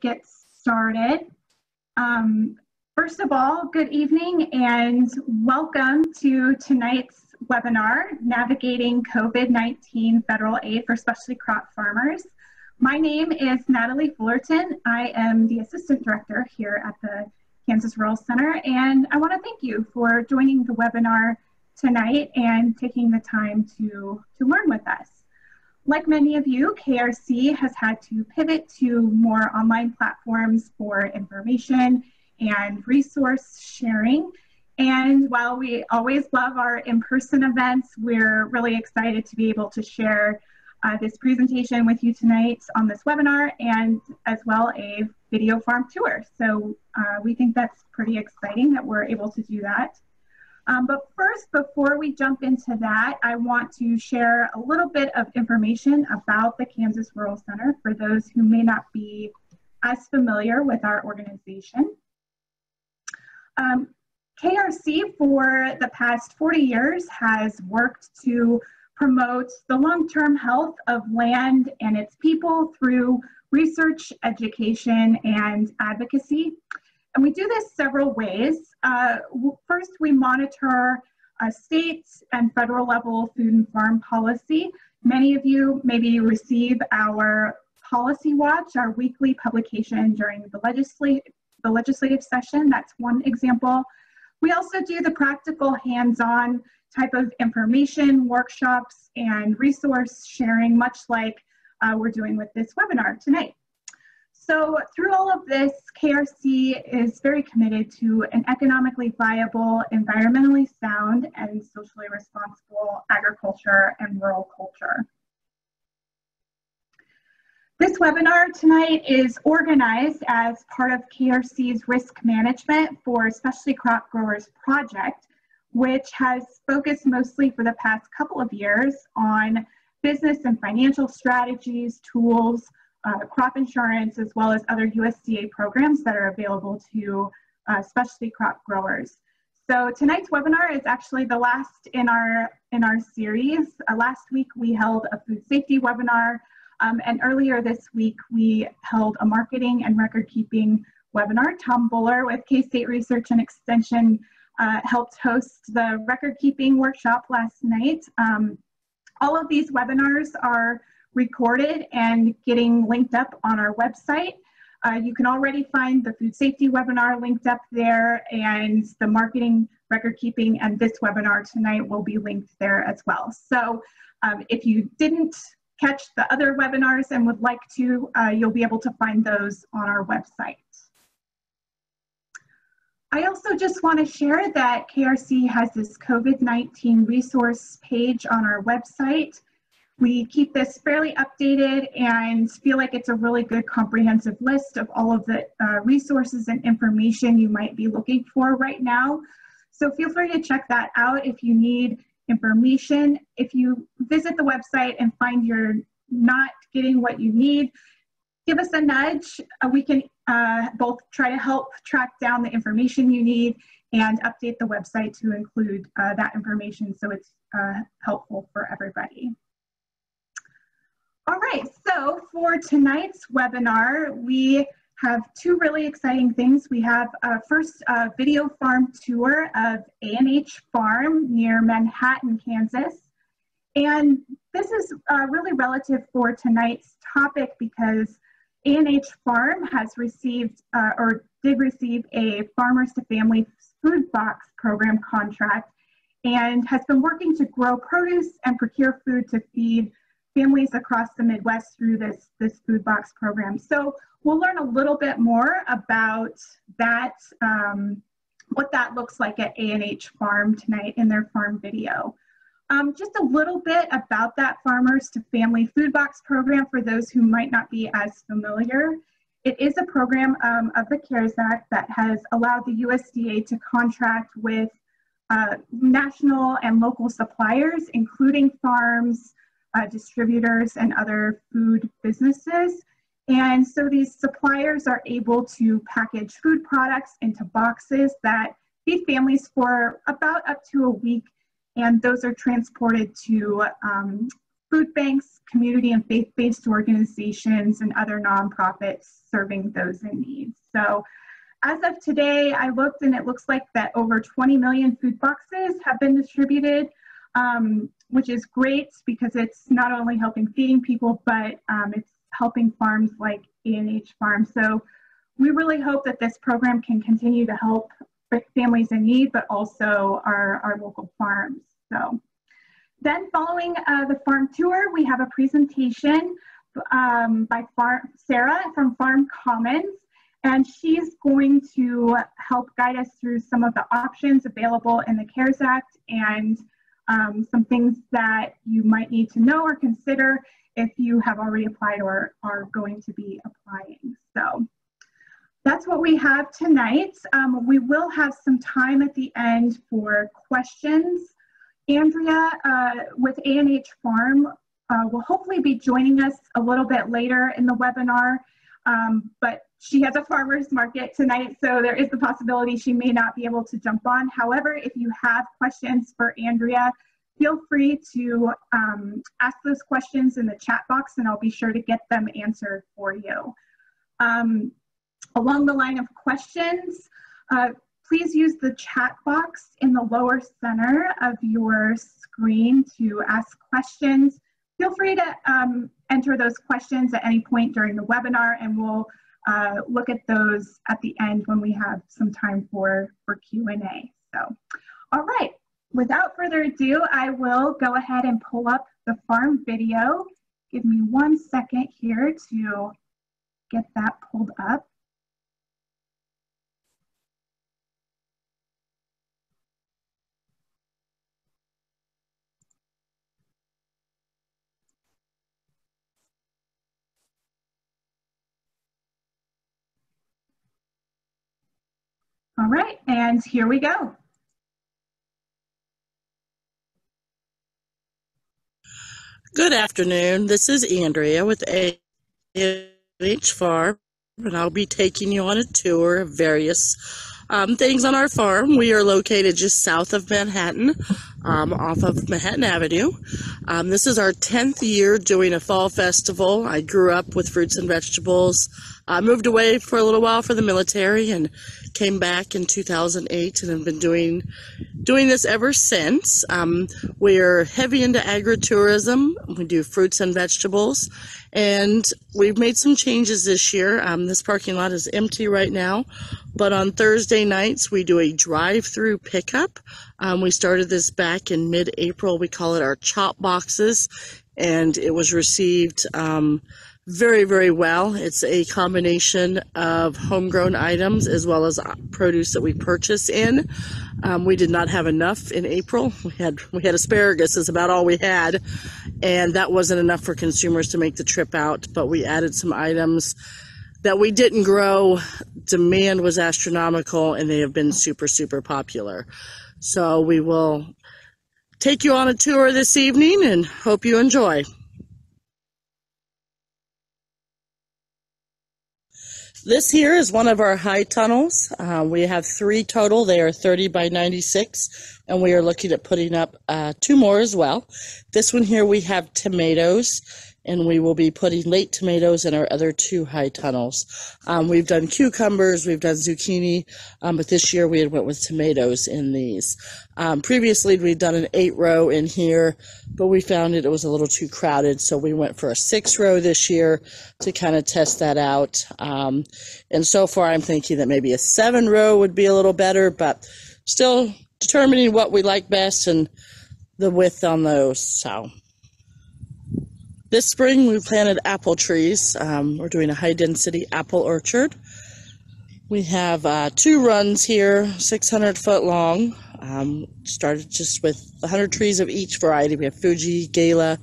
get started. Um, first of all, good evening and welcome to tonight's webinar, Navigating COVID-19 Federal Aid for Specialty Crop Farmers. My name is Natalie Fullerton. I am the Assistant Director here at the Kansas Rural Center, and I want to thank you for joining the webinar tonight and taking the time to, to learn with us. Like many of you, KRC has had to pivot to more online platforms for information and resource sharing. And while we always love our in-person events, we're really excited to be able to share uh, this presentation with you tonight on this webinar and as well a video farm tour. So uh, we think that's pretty exciting that we're able to do that. Um, but first, before we jump into that, I want to share a little bit of information about the Kansas Rural Center for those who may not be as familiar with our organization. Um, KRC for the past 40 years has worked to promote the long-term health of land and its people through research, education, and advocacy. And we do this several ways. Uh, first, we monitor uh, state and federal level food and farm policy. Many of you maybe receive our Policy Watch, our weekly publication during the, legislative the legislative session. That's one example. We also do the practical hands-on type of information, workshops, and resource sharing, much like uh, we're doing with this webinar tonight. So through all of this, KRC is very committed to an economically viable, environmentally sound, and socially responsible agriculture and rural culture. This webinar tonight is organized as part of KRC's Risk Management for Specialty Crop Growers project, which has focused mostly for the past couple of years on business and financial strategies, tools, uh, crop insurance, as well as other USDA programs that are available to uh, specialty crop growers. So tonight's webinar is actually the last in our, in our series. Uh, last week we held a food safety webinar, um, and earlier this week we held a marketing and record keeping webinar. Tom Buller with K-State Research and Extension uh, helped host the record keeping workshop last night. Um, all of these webinars are recorded and getting linked up on our website. Uh, you can already find the food safety webinar linked up there and the marketing record keeping and this webinar tonight will be linked there as well. So um, if you didn't catch the other webinars and would like to, uh, you'll be able to find those on our website. I also just want to share that KRC has this COVID-19 resource page on our website. We keep this fairly updated and feel like it's a really good comprehensive list of all of the uh, resources and information you might be looking for right now. So feel free to check that out if you need information. If you visit the website and find you're not getting what you need, give us a nudge. Uh, we can uh, both try to help track down the information you need and update the website to include uh, that information so it's uh, helpful for everybody. All right, so for tonight's webinar, we have two really exciting things. We have uh, first a video farm tour of A&H Farm near Manhattan, Kansas. And this is uh, really relative for tonight's topic because A&H Farm has received uh, or did receive a Farmers to Family Food Box Program contract and has been working to grow produce and procure food to feed families across the Midwest through this, this food box program. So we'll learn a little bit more about that, um, what that looks like at A&H Farm tonight in their farm video. Um, just a little bit about that Farmers to Family Food Box program for those who might not be as familiar. It is a program um, of the CARES Act that has allowed the USDA to contract with uh, national and local suppliers, including farms, uh, distributors and other food businesses. And so these suppliers are able to package food products into boxes that feed families for about up to a week. And those are transported to um, food banks, community and faith-based organizations, and other nonprofits serving those in need. So as of today, I looked and it looks like that over 20 million food boxes have been distributed, um, which is great because it's not only helping feeding people, but um, it's helping farms like A&H Farm. So we really hope that this program can continue to help families in need, but also our, our local farms. So then following uh, the farm tour, we have a presentation um, by Farm, Sarah from Farm Commons. And she's going to help guide us through some of the options available in the CARES Act and um, some things that you might need to know or consider if you have already applied or are going to be applying. So that's what we have tonight. Um, we will have some time at the end for questions. Andrea uh, with A&H Farm uh, will hopefully be joining us a little bit later in the webinar, um, but she has a farmer's market tonight, so there is the possibility she may not be able to jump on. However, if you have questions for Andrea, feel free to um, ask those questions in the chat box and I'll be sure to get them answered for you. Um, along the line of questions, uh, please use the chat box in the lower center of your screen to ask questions. Feel free to um, enter those questions at any point during the webinar and we'll uh, look at those at the end when we have some time for, for Q&A. So, all right, without further ado, I will go ahead and pull up the farm video. Give me one second here to get that pulled up. All right, and here we go. Good afternoon. This is Andrea with A&H Farm, and I'll be taking you on a tour of various um, things on our farm. We are located just south of Manhattan, um, off of Manhattan Avenue. Um, this is our 10th year doing a fall festival. I grew up with fruits and vegetables. I moved away for a little while for the military and came back in 2008 and have been doing doing this ever since. Um, we're heavy into agritourism. We do fruits and vegetables, and we've made some changes this year. Um, this parking lot is empty right now, but on Thursday nights we do a drive-through pickup. Um, we started this back in mid-April. We call it our chop boxes, and it was received um, very, very well. It's a combination of homegrown items as well as produce that we purchase in. Um, we did not have enough in April. We had we had asparagus is about all we had, and that wasn't enough for consumers to make the trip out. But we added some items that we didn't grow. Demand was astronomical, and they have been super super popular. So we will take you on a tour this evening, and hope you enjoy. This here is one of our high tunnels. Uh, we have three total. They are 30 by 96, and we are looking at putting up uh, two more as well. This one here we have tomatoes, and we will be putting late tomatoes in our other two high tunnels. Um, we've done cucumbers, we've done zucchini, um, but this year we had went with tomatoes in these. Um, previously we'd done an eight row in here, but we found it, it was a little too crowded, so we went for a six row this year to kind of test that out. Um, and so far I'm thinking that maybe a seven row would be a little better, but still determining what we like best and the width on those. So. This spring we planted apple trees. Um, we're doing a high density apple orchard. We have uh, two runs here, 600 foot long. Um, started just with 100 trees of each variety. We have Fuji, Gala,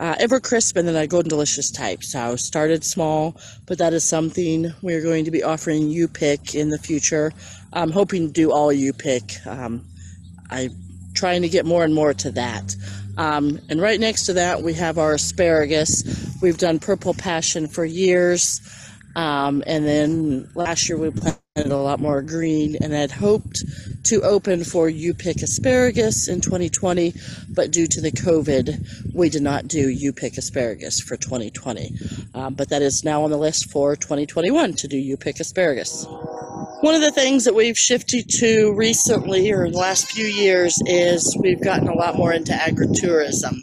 uh, Evercrisp, and then a Golden Delicious type. So started small, but that is something we're going to be offering you pick in the future. I'm hoping to do all you pick. Um, I'm trying to get more and more to that. Um, and right next to that, we have our asparagus. We've done purple passion for years. Um, and then last year we planted a lot more green and had hoped to open for you pick asparagus in 2020 but due to the covid we did not do you pick asparagus for 2020 um, but that is now on the list for 2021 to do you pick asparagus. One of the things that we've shifted to recently or in the last few years is we've gotten a lot more into agritourism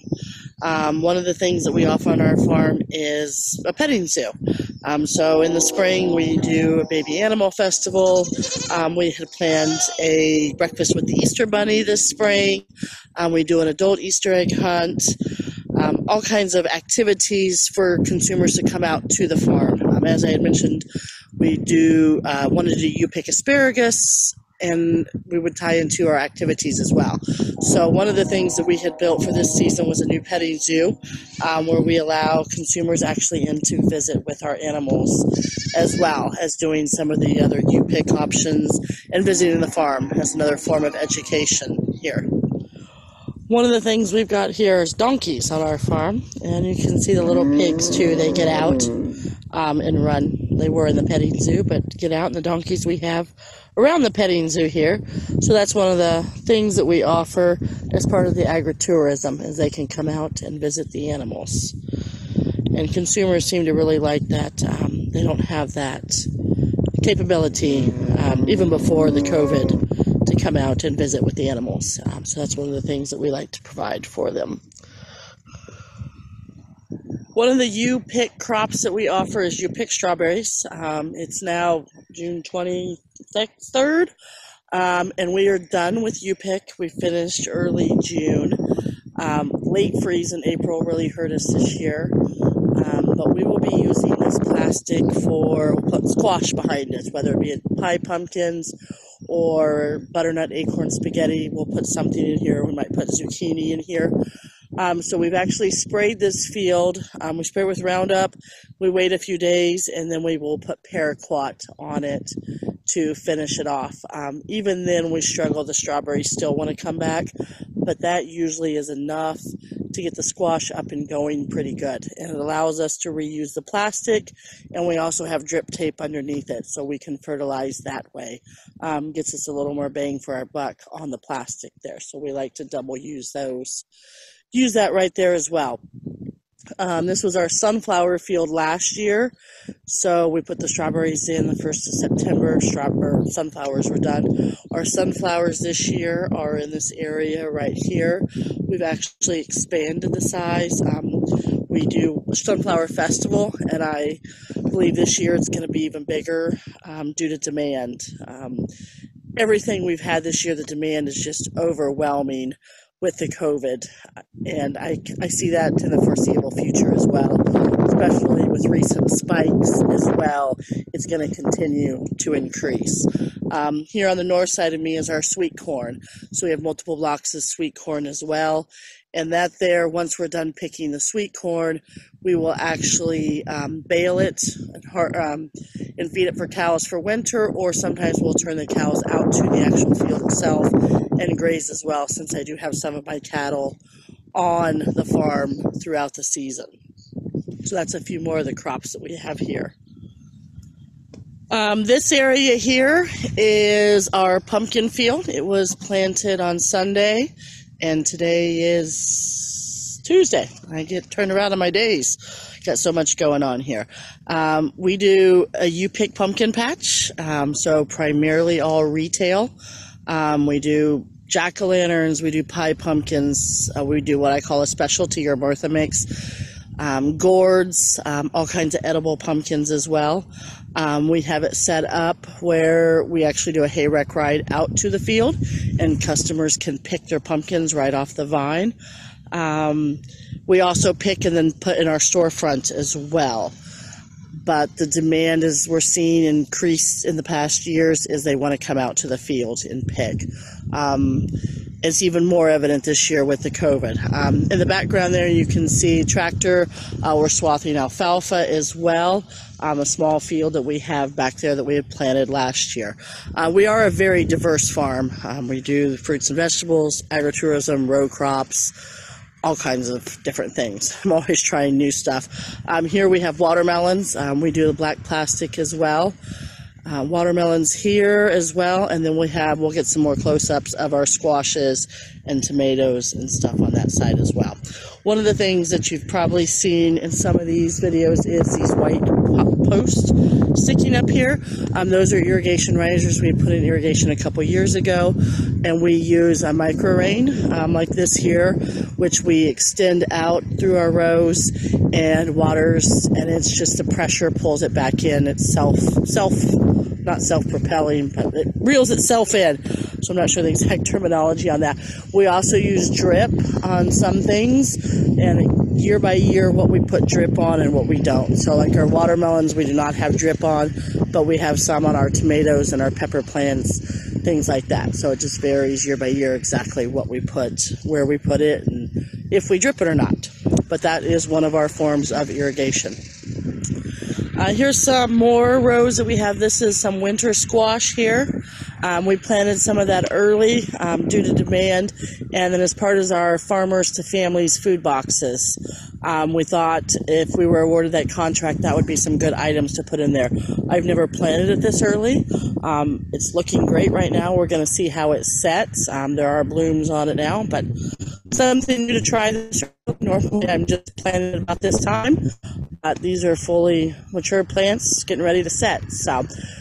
um, one of the things that we offer on our farm is a petting zoo. Um, so in the spring, we do a baby animal festival. Um, we had planned a breakfast with the Easter Bunny this spring. Um, we do an adult Easter egg hunt. Um, all kinds of activities for consumers to come out to the farm. Um, as I had mentioned, we do uh, wanted to do you pick asparagus and we would tie into our activities as well. So one of the things that we had built for this season was a new petting zoo, um, where we allow consumers actually in to visit with our animals, as well as doing some of the other you pick options and visiting the farm as another form of education here. One of the things we've got here is donkeys on our farm, and you can see the little pigs too. They get out um, and run. They were in the petting zoo, but get out, and the donkeys we have around the petting zoo here. So that's one of the things that we offer as part of the agritourism is they can come out and visit the animals. And consumers seem to really like that. Um, they don't have that capability um, even before the COVID to come out and visit with the animals. Um, so that's one of the things that we like to provide for them. One of the you pick crops that we offer is you pick strawberries. Um, it's now June 23rd, um, and we are done with you pick. We finished early June. Um, late freeze in April really hurt us this year, um, but we will be using this plastic for we'll put squash behind it, whether it be pie pumpkins or butternut acorn spaghetti. We'll put something in here. We might put zucchini in here. Um, so we've actually sprayed this field. Um, we spray with Roundup. We wait a few days and then we will put paraquat on it to finish it off. Um, even then, we struggle. The strawberries still want to come back, but that usually is enough to get the squash up and going pretty good. And it allows us to reuse the plastic, and we also have drip tape underneath it so we can fertilize that way. Um, gets us a little more bang for our buck on the plastic there. So we like to double use those use that right there as well. Um, this was our sunflower field last year, so we put the strawberries in the first of September. Strawberry sunflowers were done. Our sunflowers this year are in this area right here. We've actually expanded the size. Um, we do sunflower festival, and I believe this year it's going to be even bigger um, due to demand. Um, everything we've had this year, the demand is just overwhelming with the COVID. And I, I see that in the foreseeable future as well, especially with recent spikes as well. It's going to continue to increase. Um, here on the north side of me is our sweet corn. So we have multiple blocks of sweet corn as well. And that there, once we're done picking the sweet corn, we will actually um, bale it and, um, and feed it for cows for winter, or sometimes we'll turn the cows out to the actual field itself and graze as well, since I do have some of my cattle on the farm throughout the season. So that's a few more of the crops that we have here. Um, this area here is our pumpkin field. It was planted on Sunday, and today is Tuesday. I get turned around on my days. Got so much going on here. Um, we do a you pick pumpkin patch, um, so primarily all retail. Um, we do jack o' lanterns, we do pie pumpkins, uh, we do what I call a specialty or Martha mix, um, gourds, um, all kinds of edible pumpkins as well. Um, we have it set up where we actually do a hay rec ride out to the field, and customers can pick their pumpkins right off the vine. Um, we also pick and then put in our storefront as well but the demand is we're seeing increase in the past years is they want to come out to the field and pick. Um, it's even more evident this year with the COVID. Um, in the background there, you can see tractor. Uh, we're swathing alfalfa as well. Um, a small field that we have back there that we had planted last year. Uh, we are a very diverse farm. Um, we do fruits and vegetables, agritourism, row crops all kinds of different things. I'm always trying new stuff. Um, here we have watermelons. Um, we do the black plastic as well. Uh, watermelons here as well, and then we have we'll get some more close-ups of our squashes and tomatoes and stuff on that side as well. One of the things that you've probably seen in some of these videos is these white posts sticking up here. Um, those are irrigation risers. We put in irrigation a couple years ago, and we use a micro rain um, like this here, which we extend out through our rows and waters, and it's just the pressure pulls it back in. It's self self not self-propelling, but it reels itself in. So I'm not sure the exact terminology on that. We also use drip on some things, and year by year, what we put drip on and what we don't. So like our watermelons, we do not have drip on, but we have some on our tomatoes and our pepper plants, things like that. So it just varies year by year exactly what we put, where we put it, and if we drip it or not. But that is one of our forms of irrigation. Uh, here's some more rows that we have. This is some winter squash here. Um, we planted some of that early um, due to demand, and then as part of our farmers to families food boxes, um, we thought if we were awarded that contract, that would be some good items to put in there. I've never planted it this early. Um, it's looking great right now. We're going to see how it sets. Um, there are blooms on it now, but something new to try this. Normally, I'm just planting about this time. Uh, these are fully mature plants getting ready to set. So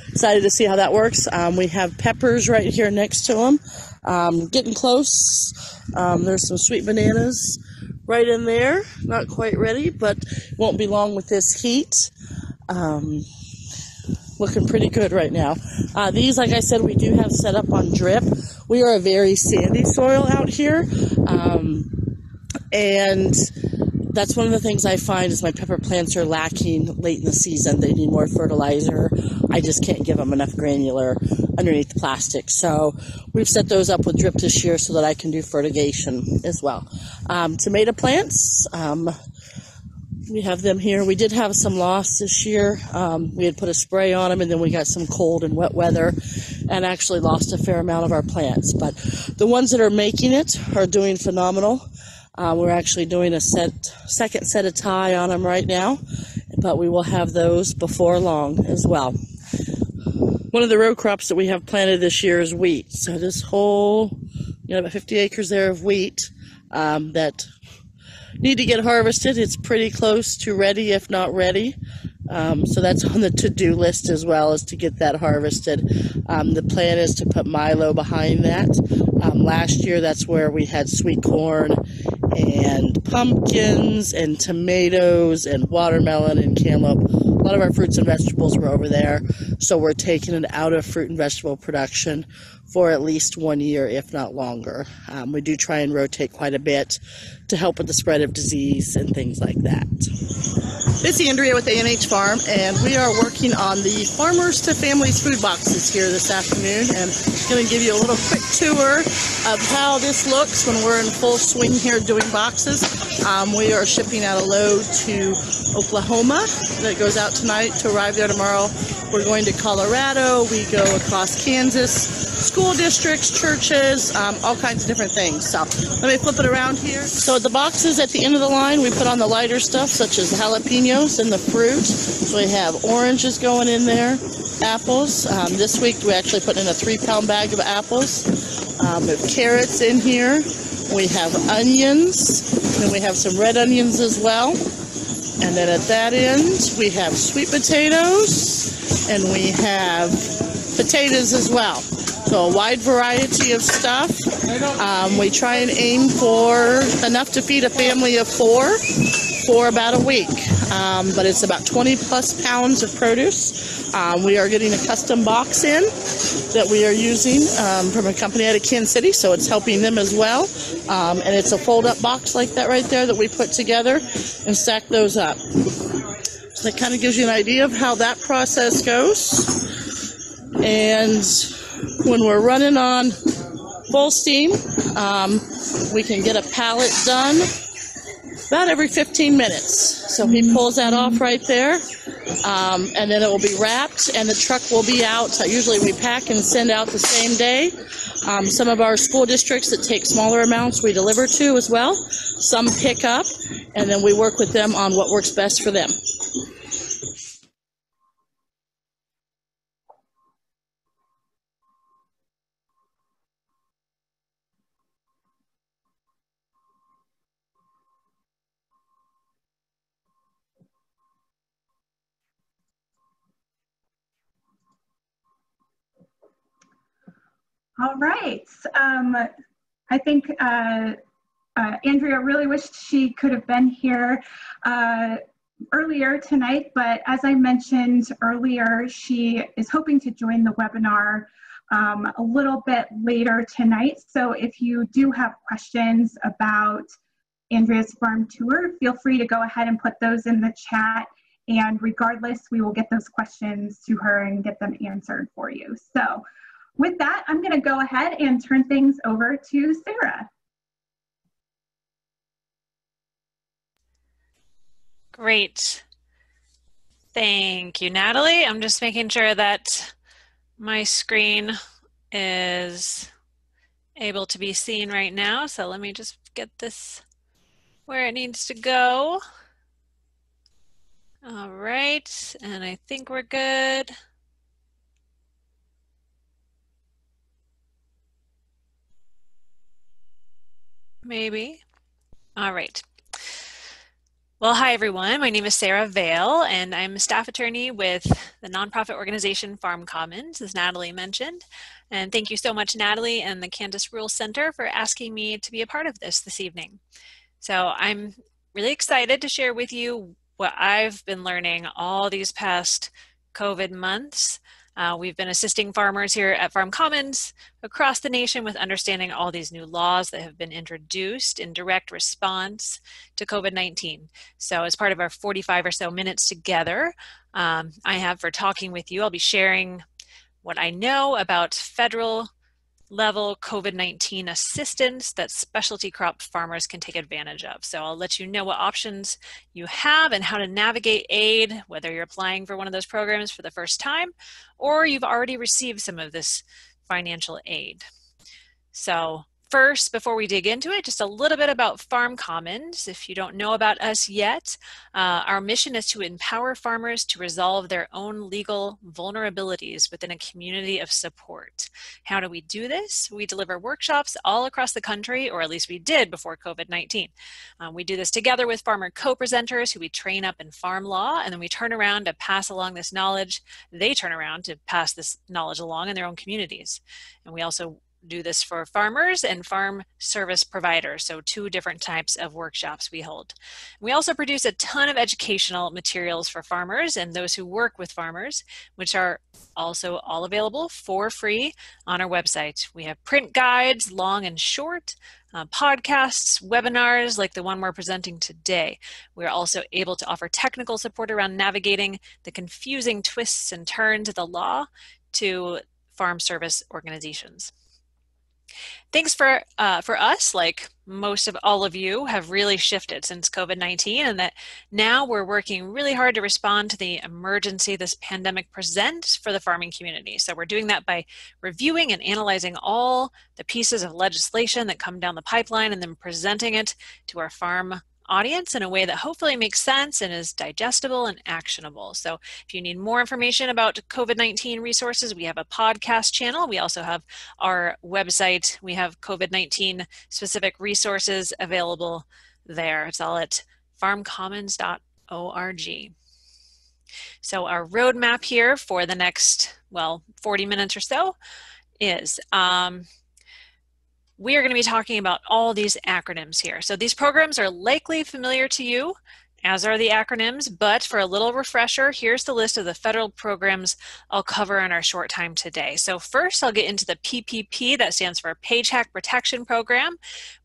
excited to see how that works. Um, we have peppers right here next to them. Um, getting close. Um, there's some sweet bananas right in there. Not quite ready, but won't be long with this heat. Um, looking pretty good right now. Uh, these, like I said, we do have set up on drip. We are a very sandy soil out here. Um, and that's one of the things I find is my pepper plants are lacking late in the season. They need more fertilizer. I just can't give them enough granular underneath the plastic. So we've set those up with drip this year so that I can do fertigation as well. Um, tomato plants, um, we have them here. We did have some loss this year. Um, we had put a spray on them and then we got some cold and wet weather and actually lost a fair amount of our plants. But the ones that are making it are doing phenomenal. Uh, we're actually doing a set, second set of tie on them right now, but we will have those before long as well. One of the row crops that we have planted this year is wheat. So this whole, you know, about 50 acres there of wheat um, that need to get harvested. It's pretty close to ready, if not ready. Um, so that's on the to-do list as well as to get that harvested. Um, the plan is to put Milo behind that. Um, last year, that's where we had sweet corn and pumpkins and tomatoes and watermelon and cantaloupe. A lot of our fruits and vegetables were over there, so we're taking it out of fruit and vegetable production for at least one year, if not longer. Um, we do try and rotate quite a bit to help with the spread of disease and things like that. This is Andrea with A&H Farm, and we are working on the Farmers to Families food boxes here this afternoon, and I'm going to give you a little quick tour of how this looks when we're in full swing here doing boxes. Um, we are shipping out a load to Oklahoma that goes out tonight to arrive there tomorrow. We're going to Colorado. We go across Kansas, school districts, churches, um, all kinds of different things. So let me flip it around here. So the boxes at the end of the line, we put on the lighter stuff, such as jalapenos and the fruit. So we have oranges going in there, apples. Um, this week we actually put in a three pound bag of apples. Um, we have carrots in here. We have onions, and we have some red onions as well. And then at that end, we have sweet potatoes, and we have potatoes as well. So a wide variety of stuff. Um, we try and aim for enough to feed a family of four for about a week. Um, but it's about 20 plus pounds of produce. Um, we are getting a custom box in that we are using um, from a company out of Kansas City, so it's helping them as well. Um, and it's a fold up box like that right there that we put together and stack those up. So that kind of gives you an idea of how that process goes. And when we're running on full steam, um, we can get a pallet done about every 15 minutes. So he pulls that off right there, um, and then it will be wrapped, and the truck will be out. usually we pack and send out the same day. Um, some of our school districts that take smaller amounts we deliver to as well. Some pick up, and then we work with them on what works best for them. All right. Um, I think uh, uh, Andrea really wished she could have been here uh, earlier tonight, but as I mentioned earlier, she is hoping to join the webinar um, a little bit later tonight. So if you do have questions about Andrea's farm tour, feel free to go ahead and put those in the chat. And regardless, we will get those questions to her and get them answered for you. So with that, I'm gonna go ahead and turn things over to Sarah. Great. Thank you, Natalie. I'm just making sure that my screen is able to be seen right now. So let me just get this where it needs to go. All right, and I think we're good. Maybe. All right. Well, hi everyone. My name is Sarah Vaile, and I'm a staff attorney with the nonprofit organization Farm Commons, as Natalie mentioned. And thank you so much, Natalie and the Kansas Rural Center for asking me to be a part of this this evening. So I'm really excited to share with you what I've been learning all these past COVID months uh, we've been assisting farmers here at Farm Commons across the nation with understanding all these new laws that have been introduced in direct response to COVID-19. So as part of our 45 or so minutes together, um, I have for talking with you, I'll be sharing what I know about federal level COVID-19 assistance that specialty crop farmers can take advantage of. So I'll let you know what options you have and how to navigate aid, whether you're applying for one of those programs for the first time, or you've already received some of this financial aid. So First, before we dig into it, just a little bit about Farm Commons. If you don't know about us yet, uh, our mission is to empower farmers to resolve their own legal vulnerabilities within a community of support. How do we do this? We deliver workshops all across the country, or at least we did before COVID-19. Um, we do this together with farmer co-presenters who we train up in farm law, and then we turn around to pass along this knowledge. They turn around to pass this knowledge along in their own communities. And we also do this for farmers and farm service providers, so two different types of workshops we hold. We also produce a ton of educational materials for farmers and those who work with farmers, which are also all available for free on our website. We have print guides, long and short, uh, podcasts, webinars like the one we're presenting today. We're also able to offer technical support around navigating the confusing twists and turns of the law to farm service organizations. Things for uh, for us, like most of all of you, have really shifted since COVID-19 and that now we're working really hard to respond to the emergency this pandemic presents for the farming community. So we're doing that by reviewing and analyzing all the pieces of legislation that come down the pipeline and then presenting it to our farm audience in a way that hopefully makes sense and is digestible and actionable. So if you need more information about COVID-19 resources, we have a podcast channel. We also have our website. We have COVID-19 specific resources available there. It's all at farmcommons.org. So our roadmap here for the next, well, 40 minutes or so is um, we are going to be talking about all these acronyms here. So these programs are likely familiar to you as are the acronyms, but for a little refresher, here's the list of the federal programs I'll cover in our short time today. So first, I'll get into the PPP, that stands for Paycheck Protection Program,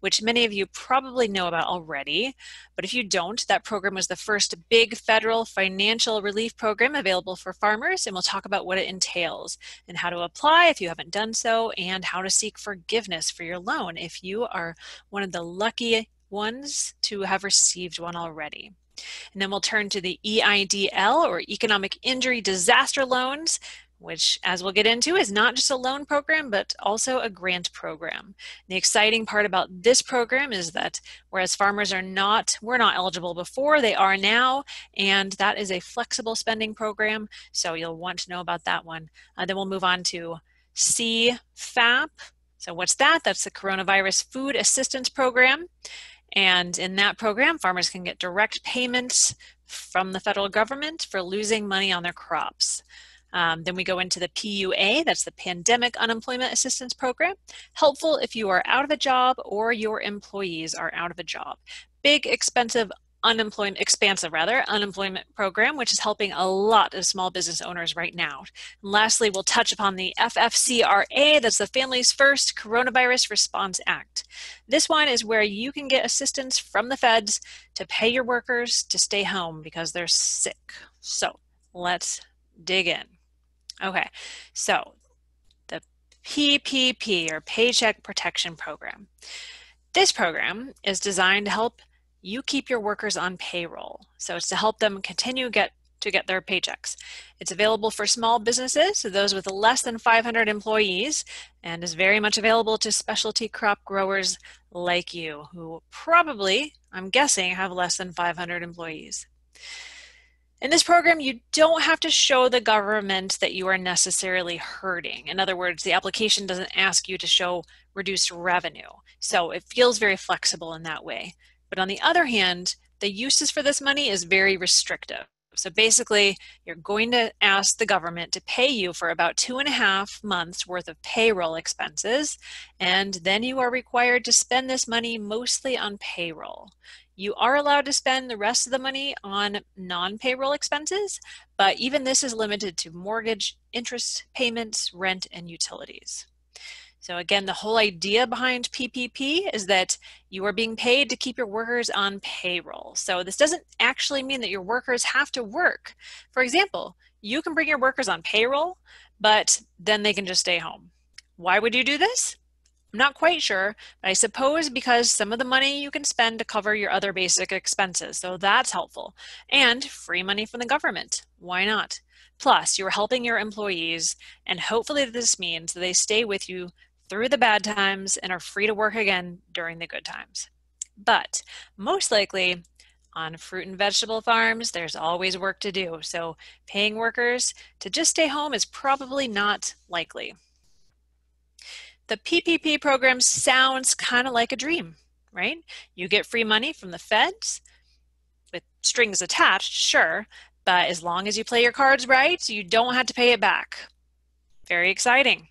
which many of you probably know about already. But if you don't, that program was the first big federal financial relief program available for farmers, and we'll talk about what it entails and how to apply if you haven't done so, and how to seek forgiveness for your loan if you are one of the lucky ones to have received one already. And then we'll turn to the EIDL or Economic Injury Disaster Loans, which as we'll get into is not just a loan program, but also a grant program. The exciting part about this program is that whereas farmers are not, were not eligible before, they are now, and that is a flexible spending program. So you'll want to know about that one. Uh, then we'll move on to CFAP. So what's that? That's the Coronavirus Food Assistance Program. And in that program, farmers can get direct payments from the federal government for losing money on their crops. Um, then we go into the PUA, that's the Pandemic Unemployment Assistance Program. Helpful if you are out of a job or your employees are out of a job. Big, expensive unemployment expansive rather unemployment program which is helping a lot of small business owners right now. And lastly we'll touch upon the ffcra that's the families first coronavirus response act. This one is where you can get assistance from the feds to pay your workers to stay home because they're sick. So let's dig in. Okay so the ppp or paycheck protection program. This program is designed to help you keep your workers on payroll. So it's to help them continue get to get their paychecks. It's available for small businesses, so those with less than 500 employees, and is very much available to specialty crop growers like you, who probably, I'm guessing, have less than 500 employees. In this program, you don't have to show the government that you are necessarily hurting. In other words, the application doesn't ask you to show reduced revenue. So it feels very flexible in that way. But on the other hand, the uses for this money is very restrictive. So basically, you're going to ask the government to pay you for about two and a half months worth of payroll expenses, and then you are required to spend this money mostly on payroll. You are allowed to spend the rest of the money on non payroll expenses, but even this is limited to mortgage, interest payments, rent, and utilities. So again, the whole idea behind PPP is that you are being paid to keep your workers on payroll. So this doesn't actually mean that your workers have to work. For example, you can bring your workers on payroll, but then they can just stay home. Why would you do this? I'm not quite sure, but I suppose because some of the money you can spend to cover your other basic expenses. So that's helpful. And free money from the government. Why not? Plus, you're helping your employees, and hopefully this means that they stay with you through the bad times and are free to work again during the good times. But most likely, on fruit and vegetable farms, there's always work to do, so paying workers to just stay home is probably not likely. The PPP program sounds kind of like a dream, right? You get free money from the feds with strings attached, sure, but as long as you play your cards right, you don't have to pay it back. Very exciting.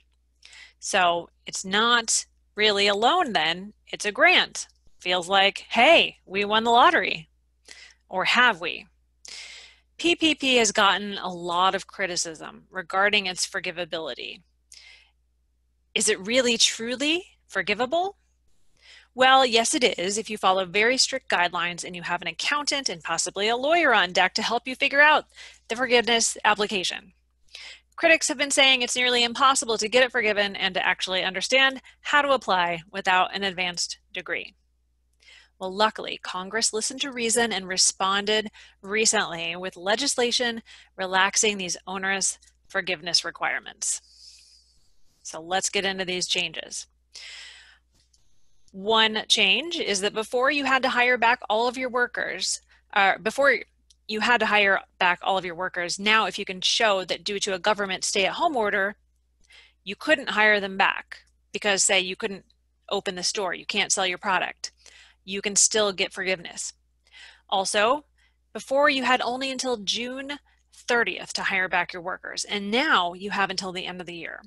So it's not really a loan then, it's a grant. Feels like, hey, we won the lottery. Or have we? PPP has gotten a lot of criticism regarding its forgivability. Is it really truly forgivable? Well, yes, it is if you follow very strict guidelines and you have an accountant and possibly a lawyer on deck to help you figure out the forgiveness application. Critics have been saying it's nearly impossible to get it forgiven and to actually understand how to apply without an advanced degree. Well, luckily, Congress listened to reason and responded recently with legislation relaxing these onerous forgiveness requirements. So let's get into these changes. One change is that before you had to hire back all of your workers, uh, before you had to hire back all of your workers. Now, if you can show that due to a government stay at home order, you couldn't hire them back because, say, you couldn't open the store, you can't sell your product, you can still get forgiveness. Also, before you had only until June 30th to hire back your workers, and now you have until the end of the year.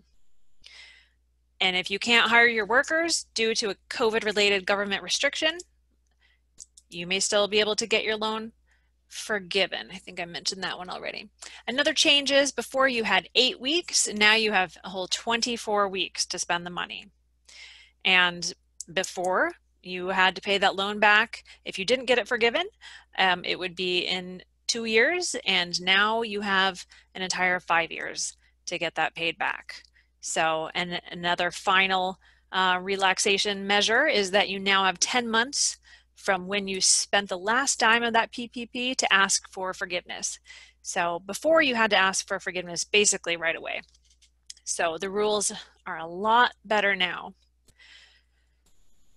And if you can't hire your workers due to a COVID related government restriction, you may still be able to get your loan forgiven. I think I mentioned that one already. Another change is before you had eight weeks, now you have a whole 24 weeks to spend the money. And before you had to pay that loan back, if you didn't get it forgiven, um, it would be in two years. And now you have an entire five years to get that paid back. So, and another final uh, relaxation measure is that you now have 10 months from when you spent the last dime of that PPP to ask for forgiveness. So before you had to ask for forgiveness basically right away. So the rules are a lot better now.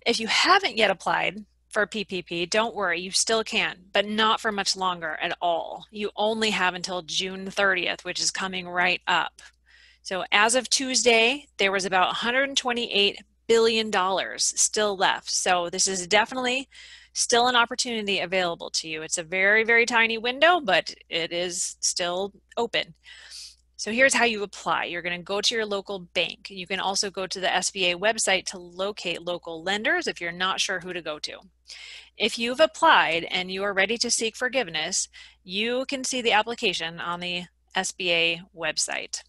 If you haven't yet applied for PPP, don't worry, you still can, but not for much longer at all. You only have until June 30th, which is coming right up. So as of Tuesday, there was about 128 billion dollars still left. So this is definitely still an opportunity available to you. It's a very, very tiny window, but it is still open. So here's how you apply. You're going to go to your local bank. You can also go to the SBA website to locate local lenders if you're not sure who to go to. If you've applied and you are ready to seek forgiveness, you can see the application on the SBA website.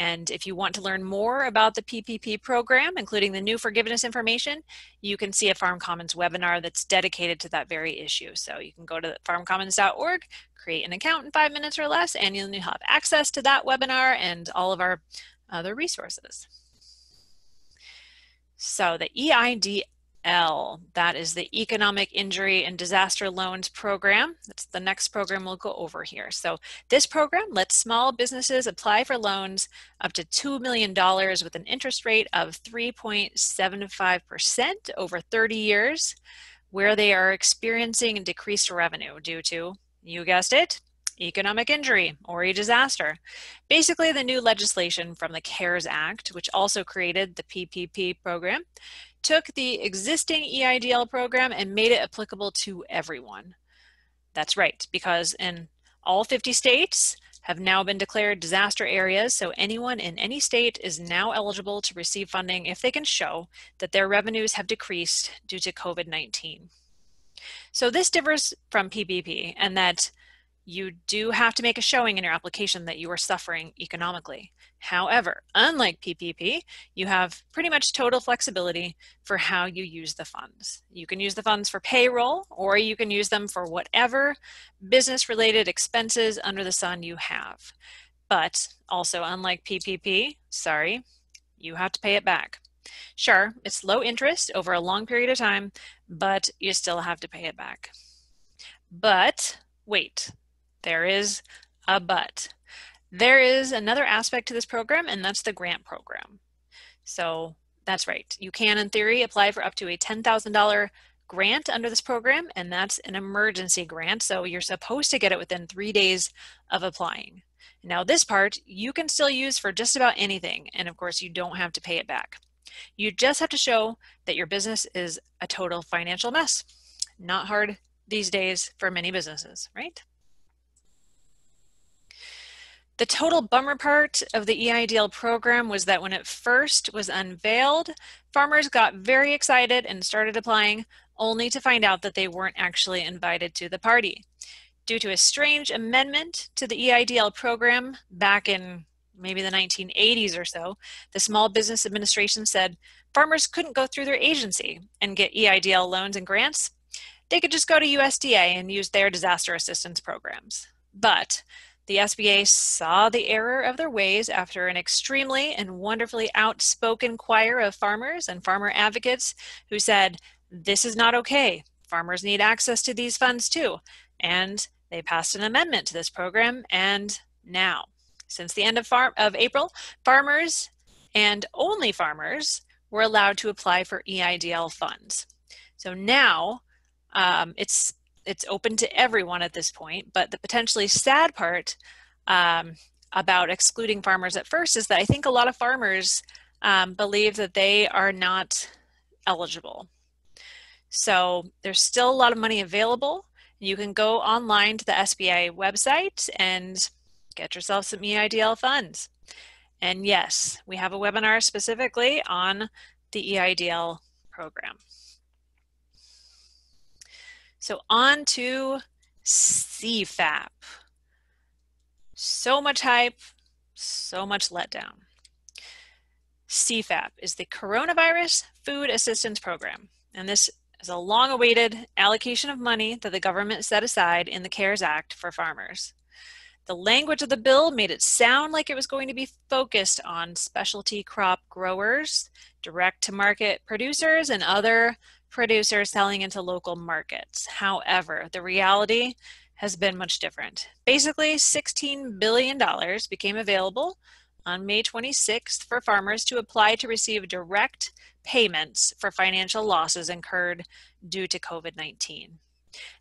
And if you want to learn more about the PPP program, including the new forgiveness information, you can see a Farm Commons webinar that's dedicated to that very issue. So you can go to farmcommons.org, create an account in five minutes or less, and you'll have access to that webinar and all of our other resources. So the EID L. That is the Economic Injury and Disaster Loans Program. That's the next program we'll go over here. So this program lets small businesses apply for loans up to $2 million with an interest rate of 3.75% over 30 years where they are experiencing decreased revenue due to, you guessed it, economic injury or a disaster. Basically, the new legislation from the CARES Act, which also created the PPP program, took the existing EIDL program and made it applicable to everyone. That's right, because in all 50 states have now been declared disaster areas, so anyone in any state is now eligible to receive funding if they can show that their revenues have decreased due to COVID-19. So this differs from PPP and that you do have to make a showing in your application that you are suffering economically. However, unlike PPP, you have pretty much total flexibility for how you use the funds. You can use the funds for payroll or you can use them for whatever business related expenses under the sun you have. But also, unlike PPP, sorry, you have to pay it back. Sure, it's low interest over a long period of time, but you still have to pay it back. But wait, there is a but. There is another aspect to this program, and that's the grant program. So that's right. You can, in theory, apply for up to a $10,000 grant under this program, and that's an emergency grant. So you're supposed to get it within three days of applying. Now, this part you can still use for just about anything, and of course, you don't have to pay it back. You just have to show that your business is a total financial mess. Not hard these days for many businesses, right? The total bummer part of the EIDL program was that when it first was unveiled, farmers got very excited and started applying, only to find out that they weren't actually invited to the party. Due to a strange amendment to the EIDL program back in maybe the 1980s or so, the Small Business Administration said farmers couldn't go through their agency and get EIDL loans and grants. They could just go to USDA and use their disaster assistance programs. But the SBA saw the error of their ways after an extremely and wonderfully outspoken choir of farmers and farmer advocates who said, This is not okay. Farmers need access to these funds too. And they passed an amendment to this program. And now, since the end of, of April, farmers and only farmers were allowed to apply for EIDL funds. So now um, it's it's open to everyone at this point. But the potentially sad part um, about excluding farmers at first is that I think a lot of farmers um, believe that they are not eligible. So there's still a lot of money available. You can go online to the SBA website and get yourself some EIDL funds. And yes, we have a webinar specifically on the EIDL program. So on to CFAP. So much hype, so much letdown. CFAP is the Coronavirus Food Assistance Program, and this is a long awaited allocation of money that the government set aside in the CARES Act for farmers. The language of the bill made it sound like it was going to be focused on specialty crop growers, direct to market producers, and other producers selling into local markets. However, the reality has been much different. Basically, $16 billion became available on May 26th for farmers to apply to receive direct payments for financial losses incurred due to COVID 19.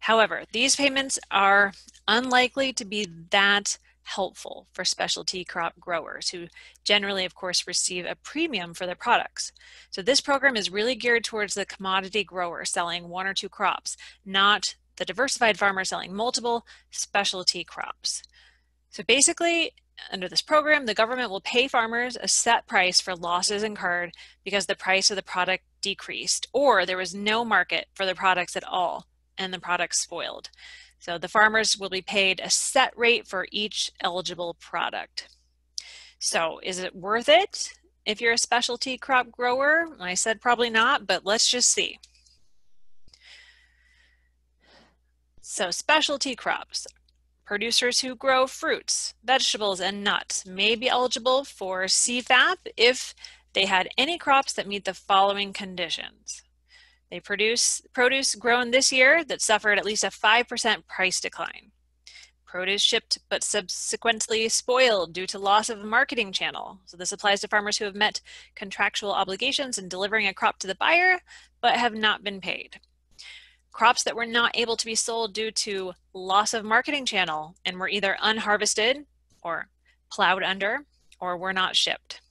However, these payments are unlikely to be that helpful for specialty crop growers who generally, of course, receive a premium for their products. So this program is really geared towards the commodity grower selling one or two crops, not the diversified farmer selling multiple specialty crops. So basically, under this program, the government will pay farmers a set price for losses incurred because the price of the product decreased or there was no market for the products at all and the products spoiled. So the farmers will be paid a set rate for each eligible product. So is it worth it if you're a specialty crop grower? I said probably not, but let's just see. So specialty crops, producers who grow fruits, vegetables, and nuts may be eligible for CFAP if they had any crops that meet the following conditions. They produce produce grown this year that suffered at least a 5% price decline. Produce shipped but subsequently spoiled due to loss of a marketing channel. So this applies to farmers who have met contractual obligations in delivering a crop to the buyer but have not been paid. Crops that were not able to be sold due to loss of marketing channel and were either unharvested or plowed under or were not shipped.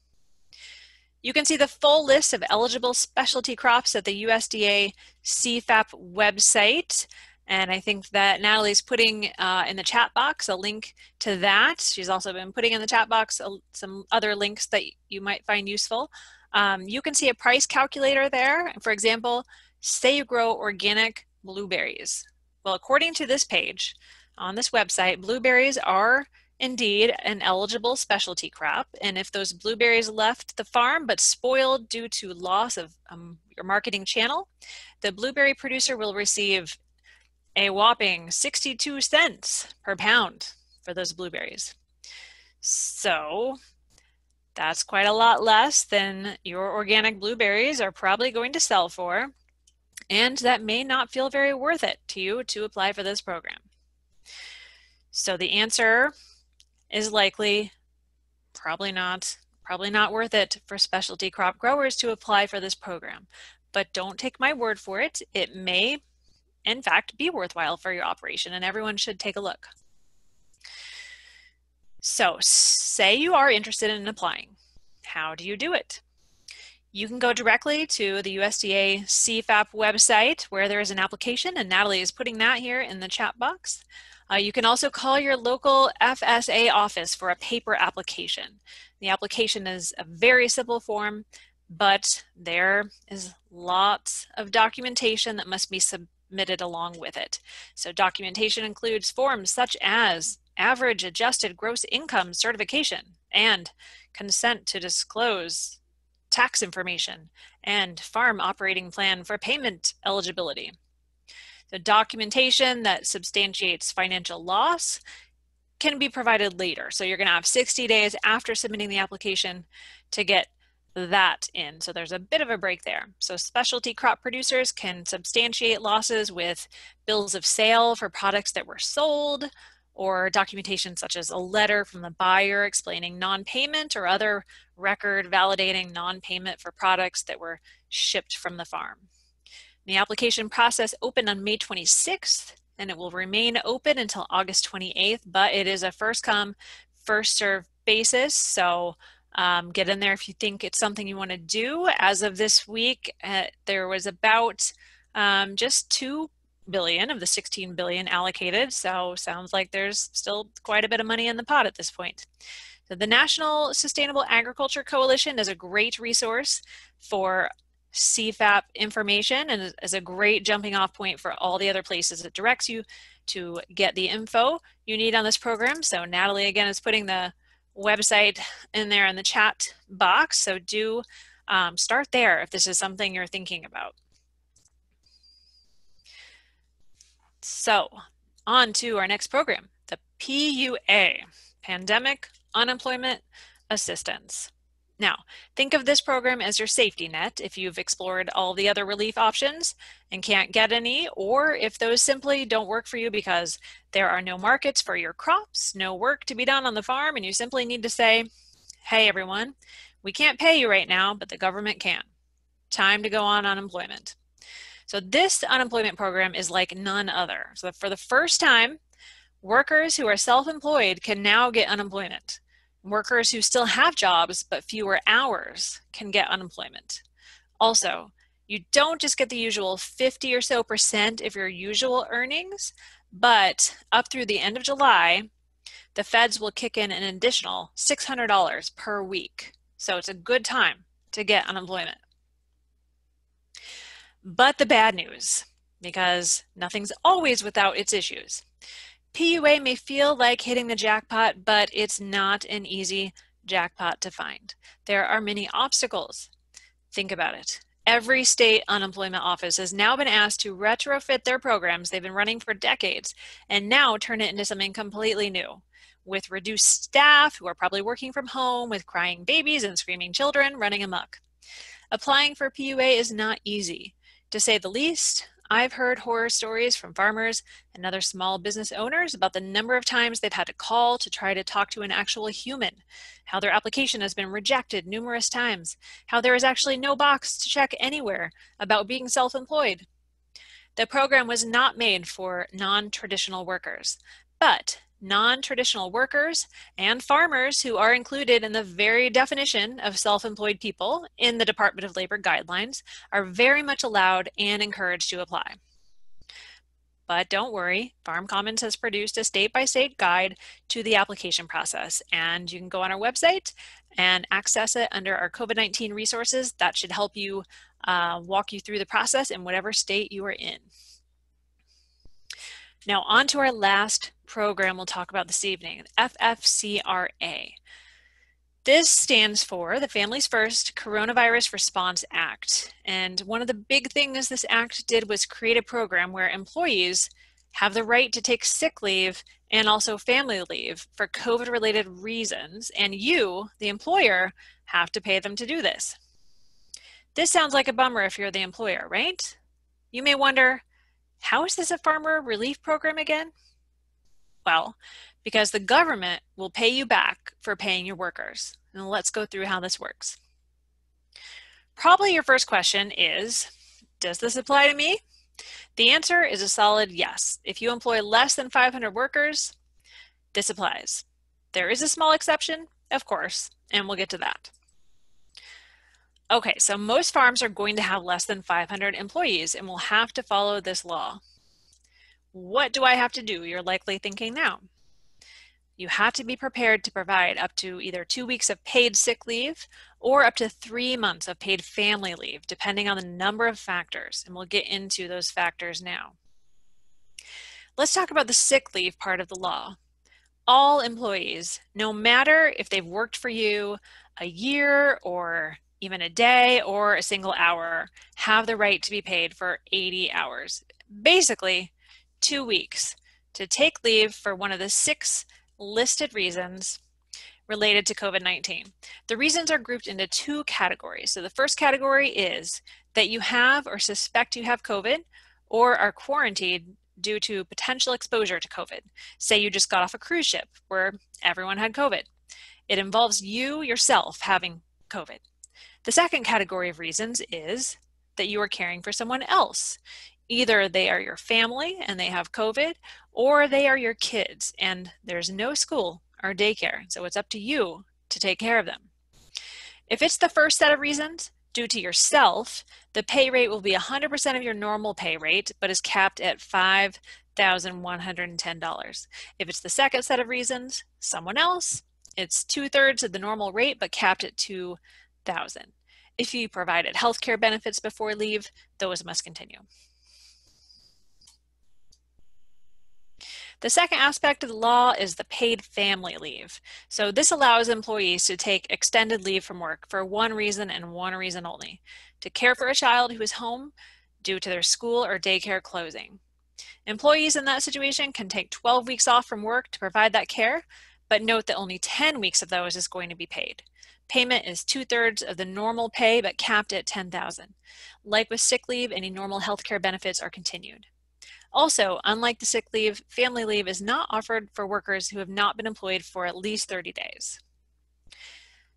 You can see the full list of eligible specialty crops at the USDA CFAP website. And I think that Natalie's putting uh, in the chat box a link to that. She's also been putting in the chat box some other links that you might find useful. Um, you can see a price calculator there. For example, say you grow organic blueberries. Well, according to this page on this website, blueberries are indeed an eligible specialty crop. And if those blueberries left the farm but spoiled due to loss of um, your marketing channel, the blueberry producer will receive a whopping 62 cents per pound for those blueberries. So that's quite a lot less than your organic blueberries are probably going to sell for. And that may not feel very worth it to you to apply for this program. So the answer is likely probably not probably not worth it for specialty crop growers to apply for this program. But don't take my word for it. It may, in fact, be worthwhile for your operation, and everyone should take a look. So, say you are interested in applying. How do you do it? You can go directly to the USDA CFAP website where there is an application, and Natalie is putting that here in the chat box. Uh, you can also call your local FSA office for a paper application. The application is a very simple form, but there is lots of documentation that must be submitted along with it. So documentation includes forms such as average adjusted gross income certification and consent to disclose tax information and farm operating plan for payment eligibility the documentation that substantiates financial loss can be provided later. So you're going to have 60 days after submitting the application to get that in. So there's a bit of a break there. So specialty crop producers can substantiate losses with bills of sale for products that were sold or documentation such as a letter from the buyer explaining non-payment or other record validating non-payment for products that were shipped from the farm. The application process opened on May 26th and it will remain open until August 28th, but it is a first come, first serve basis. So um, get in there if you think it's something you want to do. As of this week, uh, there was about um, just 2 billion of the 16 billion allocated. So sounds like there's still quite a bit of money in the pot at this point. So the National Sustainable Agriculture Coalition is a great resource for CFAP information and is a great jumping off point for all the other places it directs you to get the info you need on this program. So Natalie again is putting the website in there in the chat box. So do um, start there if this is something you're thinking about. So on to our next program, the PUA, Pandemic Unemployment Assistance. Now, think of this program as your safety net if you've explored all the other relief options and can't get any, or if those simply don't work for you because there are no markets for your crops, no work to be done on the farm, and you simply need to say, hey everyone, we can't pay you right now, but the government can. Time to go on unemployment. So this unemployment program is like none other. So for the first time, workers who are self-employed can now get unemployment. Workers who still have jobs but fewer hours can get unemployment. Also, you don't just get the usual 50 or so percent of your usual earnings, but up through the end of July, the feds will kick in an additional $600 per week. So it's a good time to get unemployment. But the bad news, because nothing's always without its issues. PUA may feel like hitting the jackpot, but it's not an easy jackpot to find. There are many obstacles. Think about it. Every state unemployment office has now been asked to retrofit their programs they've been running for decades and now turn it into something completely new. With reduced staff who are probably working from home, with crying babies and screaming children running amok. Applying for PUA is not easy. To say the least, I've heard horror stories from farmers and other small business owners about the number of times they've had to call to try to talk to an actual human, how their application has been rejected numerous times, how there is actually no box to check anywhere about being self employed. The program was not made for non traditional workers, but non-traditional workers and farmers who are included in the very definition of self-employed people in the Department of Labor guidelines are very much allowed and encouraged to apply. But don't worry, Farm Commons has produced a state-by-state guide to the application process and you can go on our website and access it under our COVID-19 resources. That should help you uh, walk you through the process in whatever state you are in. Now on to our last program we'll talk about this evening, FFCRA. This stands for the Families First Coronavirus Response Act. And one of the big things this act did was create a program where employees have the right to take sick leave and also family leave for COVID related reasons. And you, the employer, have to pay them to do this. This sounds like a bummer if you're the employer, right? You may wonder, how is this a farmer relief program again? Well, because the government will pay you back for paying your workers. And let's go through how this works. Probably your first question is, does this apply to me? The answer is a solid yes. If you employ less than 500 workers, this applies. There is a small exception, of course, and we'll get to that. Okay, so most farms are going to have less than 500 employees and will have to follow this law. What do I have to do? You're likely thinking now. You have to be prepared to provide up to either two weeks of paid sick leave or up to three months of paid family leave, depending on the number of factors. And we'll get into those factors now. Let's talk about the sick leave part of the law. All employees, no matter if they've worked for you a year or even a day or a single hour, have the right to be paid for 80 hours. Basically, two weeks to take leave for one of the six listed reasons related to COVID 19. The reasons are grouped into two categories. So the first category is that you have or suspect you have COVID or are quarantined due to potential exposure to COVID. Say you just got off a cruise ship where everyone had COVID. It involves you yourself having COVID. The second category of reasons is that you are caring for someone else. Either they are your family and they have COVID, or they are your kids and there's no school or daycare. So it's up to you to take care of them. If it's the first set of reasons, due to yourself, the pay rate will be 100% of your normal pay rate, but is capped at $5,110. If it's the second set of reasons, someone else, it's two thirds of the normal rate, but capped at 2000 If you provided healthcare benefits before leave, those must continue. The second aspect of the law is the paid family leave. So this allows employees to take extended leave from work for one reason and one reason only, to care for a child who is home due to their school or daycare closing. Employees in that situation can take 12 weeks off from work to provide that care, but note that only 10 weeks of those is going to be paid. Payment is two thirds of the normal pay, but capped at 10,000. Like with sick leave, any normal healthcare benefits are continued. Also, unlike the sick leave, family leave is not offered for workers who have not been employed for at least 30 days.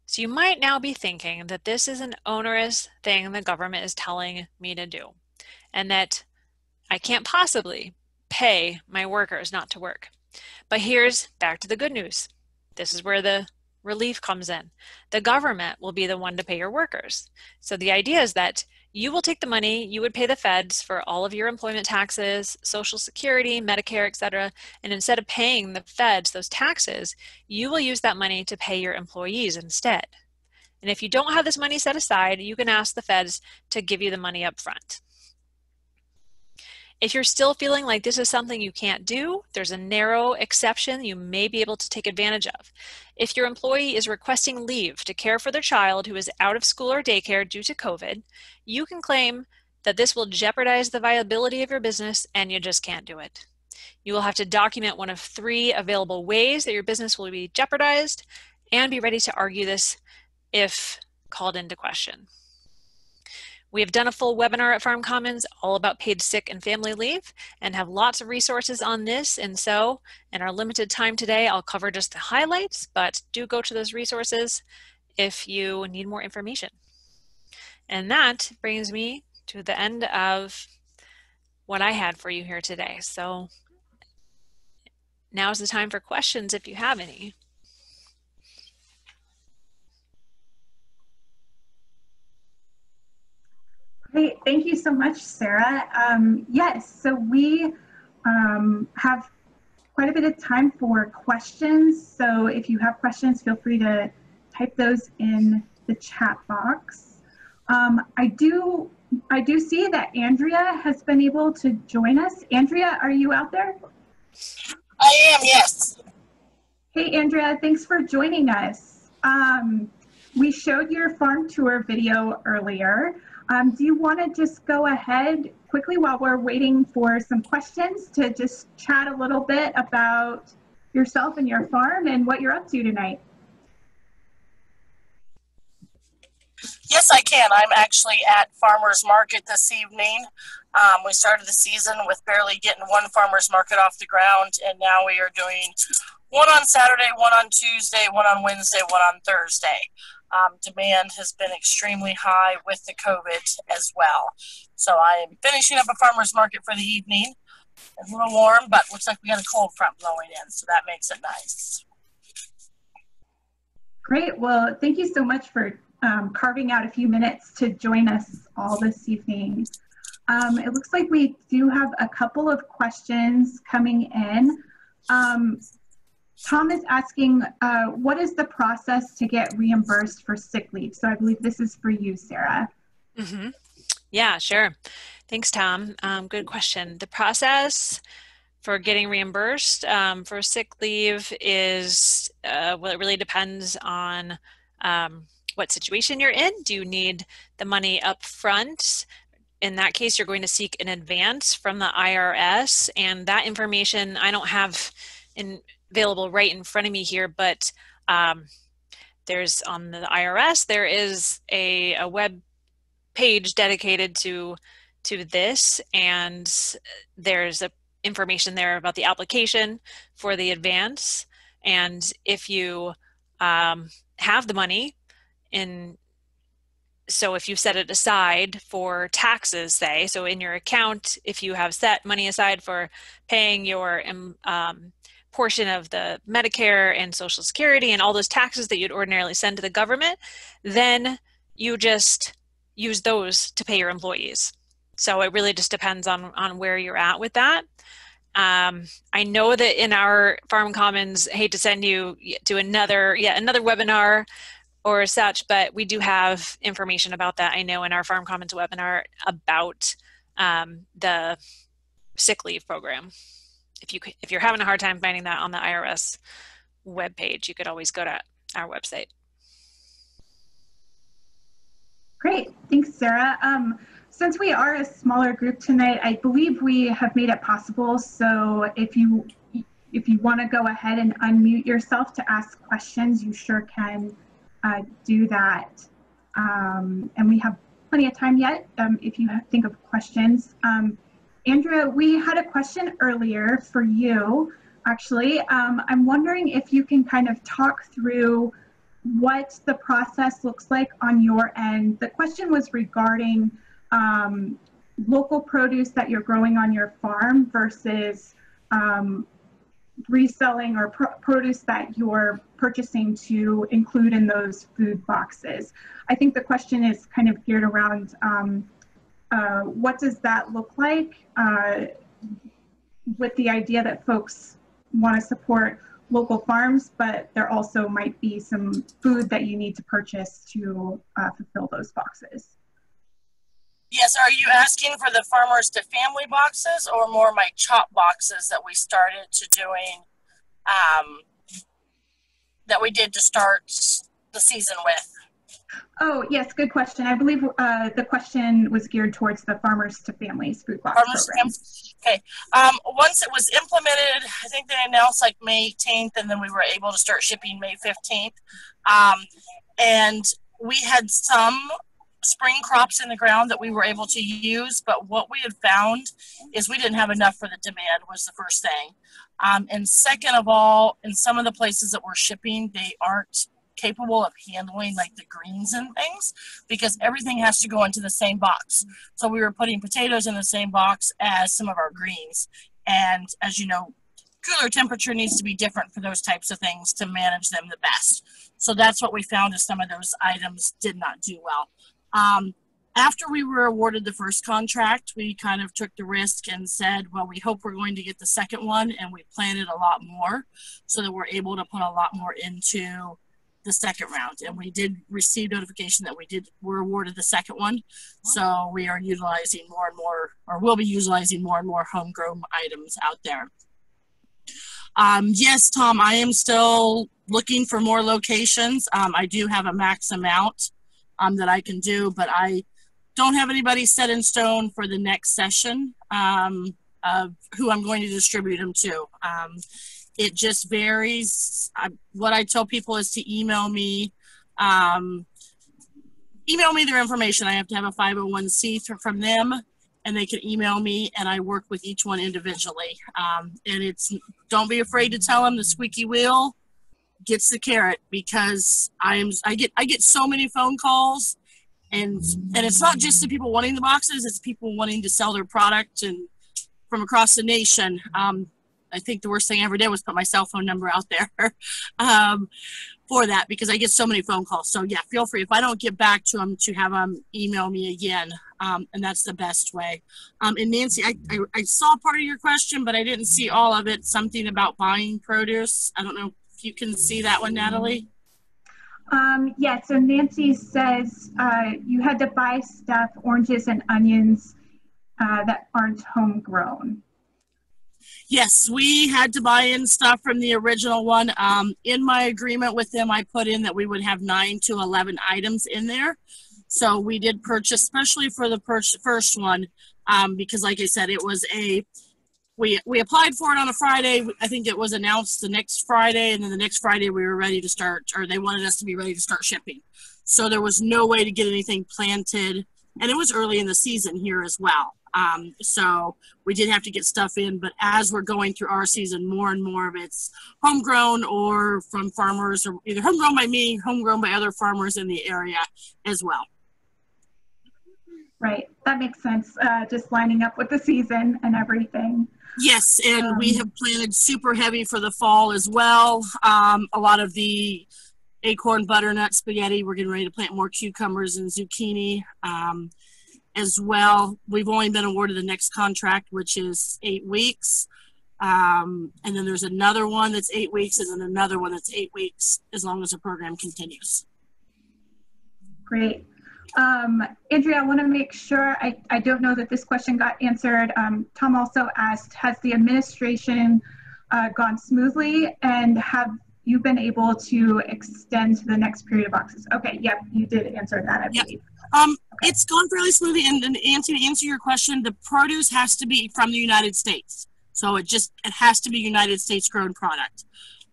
So you might now be thinking that this is an onerous thing the government is telling me to do, and that I can't possibly pay my workers not to work. But here's back to the good news. This is where the relief comes in. The government will be the one to pay your workers. So the idea is that you will take the money, you would pay the feds for all of your employment taxes, social security, Medicare, etc. And instead of paying the feds those taxes, you will use that money to pay your employees instead. And if you don't have this money set aside, you can ask the feds to give you the money up front. If you're still feeling like this is something you can't do, there's a narrow exception you may be able to take advantage of. If your employee is requesting leave to care for their child who is out of school or daycare due to COVID, you can claim that this will jeopardize the viability of your business and you just can't do it. You will have to document one of three available ways that your business will be jeopardized and be ready to argue this if called into question. We have done a full webinar at Farm Commons all about paid sick and family leave and have lots of resources on this. And so in our limited time today, I'll cover just the highlights, but do go to those resources if you need more information. And that brings me to the end of what I had for you here today. So now's the time for questions if you have any. Great, thank you so much, Sarah. Um, yes, so we um, have quite a bit of time for questions. So if you have questions, feel free to type those in the chat box. Um, I do I do see that Andrea has been able to join us. Andrea, are you out there? I am, yes. Hey, Andrea, thanks for joining us. Um, we showed your farm tour video earlier. Um, do you want to just go ahead quickly while we're waiting for some questions to just chat a little bit about yourself and your farm and what you're up to tonight? Yes, I can. I'm actually at Farmers Market this evening. Um, we started the season with barely getting one farmers market off the ground, and now we are doing one on Saturday, one on Tuesday, one on Wednesday, one on Thursday um, demand has been extremely high with the COVID as well. So I am finishing up a farmer's market for the evening. It's a little warm, but looks like we got a cold front blowing in, so that makes it nice. Great. Well, thank you so much for um, carving out a few minutes to join us all this evening. Um, it looks like we do have a couple of questions coming in. Um, Tom is asking, uh, what is the process to get reimbursed for sick leave? So I believe this is for you, Sarah. Mm-hmm. Yeah, sure. Thanks, Tom. Um, good question. The process for getting reimbursed um, for sick leave is, uh, well, it really depends on um, what situation you're in. Do you need the money up front? In that case, you're going to seek an advance from the IRS, and that information I don't have in available right in front of me here, but um, there's on the IRS, there is a, a web page dedicated to to this and there's a information there about the application for the advance and if you um, have the money in so if you set it aside for taxes say so in your account if you have set money aside for paying your um, portion of the Medicare and Social Security and all those taxes that you'd ordinarily send to the government, then you just use those to pay your employees. So it really just depends on, on where you're at with that. Um, I know that in our Farm Commons, I hate to send you to another, yeah, another webinar or such, but we do have information about that. I know in our Farm Commons webinar about um, the sick leave program if you if you're having a hard time finding that on the IRS webpage, you could always go to our website. Great, thanks, Sarah. Um, since we are a smaller group tonight, I believe we have made it possible. So if you if you want to go ahead and unmute yourself to ask questions, you sure can uh, do that. Um, and we have plenty of time yet um, if you think of questions. Um, Andrea, we had a question earlier for you, actually. Um, I'm wondering if you can kind of talk through what the process looks like on your end. The question was regarding um, local produce that you're growing on your farm versus um, reselling or pro produce that you're purchasing to include in those food boxes. I think the question is kind of geared around um, uh, what does that look like uh, with the idea that folks want to support local farms, but there also might be some food that you need to purchase to uh, fulfill those boxes. Yes, are you asking for the farmers to family boxes or more my chop boxes that we started to doing um, that we did to start the season with? Oh, yes, good question. I believe uh, the question was geared towards the farmers to families food box farmers program. Okay. Um, once it was implemented, I think they announced like May 18th, and then we were able to start shipping May 15th. Um, and we had some spring crops in the ground that we were able to use, but what we had found is we didn't have enough for the demand was the first thing. Um, and second of all, in some of the places that we're shipping, they aren't capable of handling like the greens and things because everything has to go into the same box. So we were putting potatoes in the same box as some of our greens. And as you know, cooler temperature needs to be different for those types of things to manage them the best. So that's what we found is some of those items did not do well. Um, after we were awarded the first contract, we kind of took the risk and said, well, we hope we're going to get the second one, and we planted a lot more so that we're able to put a lot more into the second round. And we did receive notification that we did were awarded the second one. So we are utilizing more and more, or will be utilizing more and more homegrown items out there. Um, yes, Tom, I am still looking for more locations. Um, I do have a max amount um, that I can do, but I don't have anybody set in stone for the next session um, of who I'm going to distribute them to. It just varies. I, what I tell people is to email me. Um, email me their information. I have to have a 501c from them, and they can email me, and I work with each one individually. Um, and it's don't be afraid to tell them the squeaky wheel gets the carrot because I'm I get I get so many phone calls and and it's not just the people wanting the boxes it's people wanting to sell their product and from across the nation um, I think the worst thing I ever did was put my cell phone number out there um, for that because I get so many phone calls. So yeah, feel free if I don't get back to them to have them email me again, um, and that's the best way. Um, and Nancy, I, I, I saw part of your question, but I didn't see all of it. Something about buying produce. I don't know if you can see that one, Natalie. Um, yeah, so Nancy says uh, you had to buy stuff, oranges and onions uh, that aren't homegrown. Yes, we had to buy in stuff from the original one. Um, in my agreement with them, I put in that we would have nine to 11 items in there. So we did purchase, especially for the first one, um, because like I said, it was a we we applied for it on a Friday. I think it was announced the next Friday, and then the next Friday we were ready to start, or they wanted us to be ready to start shipping. So there was no way to get anything planted, and it was early in the season here as well. Um, so we did have to get stuff in, but as we're going through our season, more and more of it's homegrown or from farmers, or either homegrown by me, homegrown by other farmers in the area as well. Right, that makes sense. Uh, just lining up with the season and everything. Yes, and um, we have planted super heavy for the fall as well. Um, a lot of the acorn butternut spaghetti. We're getting ready to plant more cucumbers and zucchini um, as well. We've only been awarded the next contract, which is eight weeks. Um, and then there's another one that's eight weeks, and then another one that's eight weeks as long as the program continues. Great. Um, Andrea, I want to make sure, I, I don't know that this question got answered. Um, Tom also asked, has the administration uh, gone smoothly and have you been able to extend to the next period of boxes? Okay, yep, you did answer that, I yep. believe. Um, okay. It's gone fairly smoothly, and, and answer, to answer your question, the produce has to be from the United States. So it just, it has to be United States grown product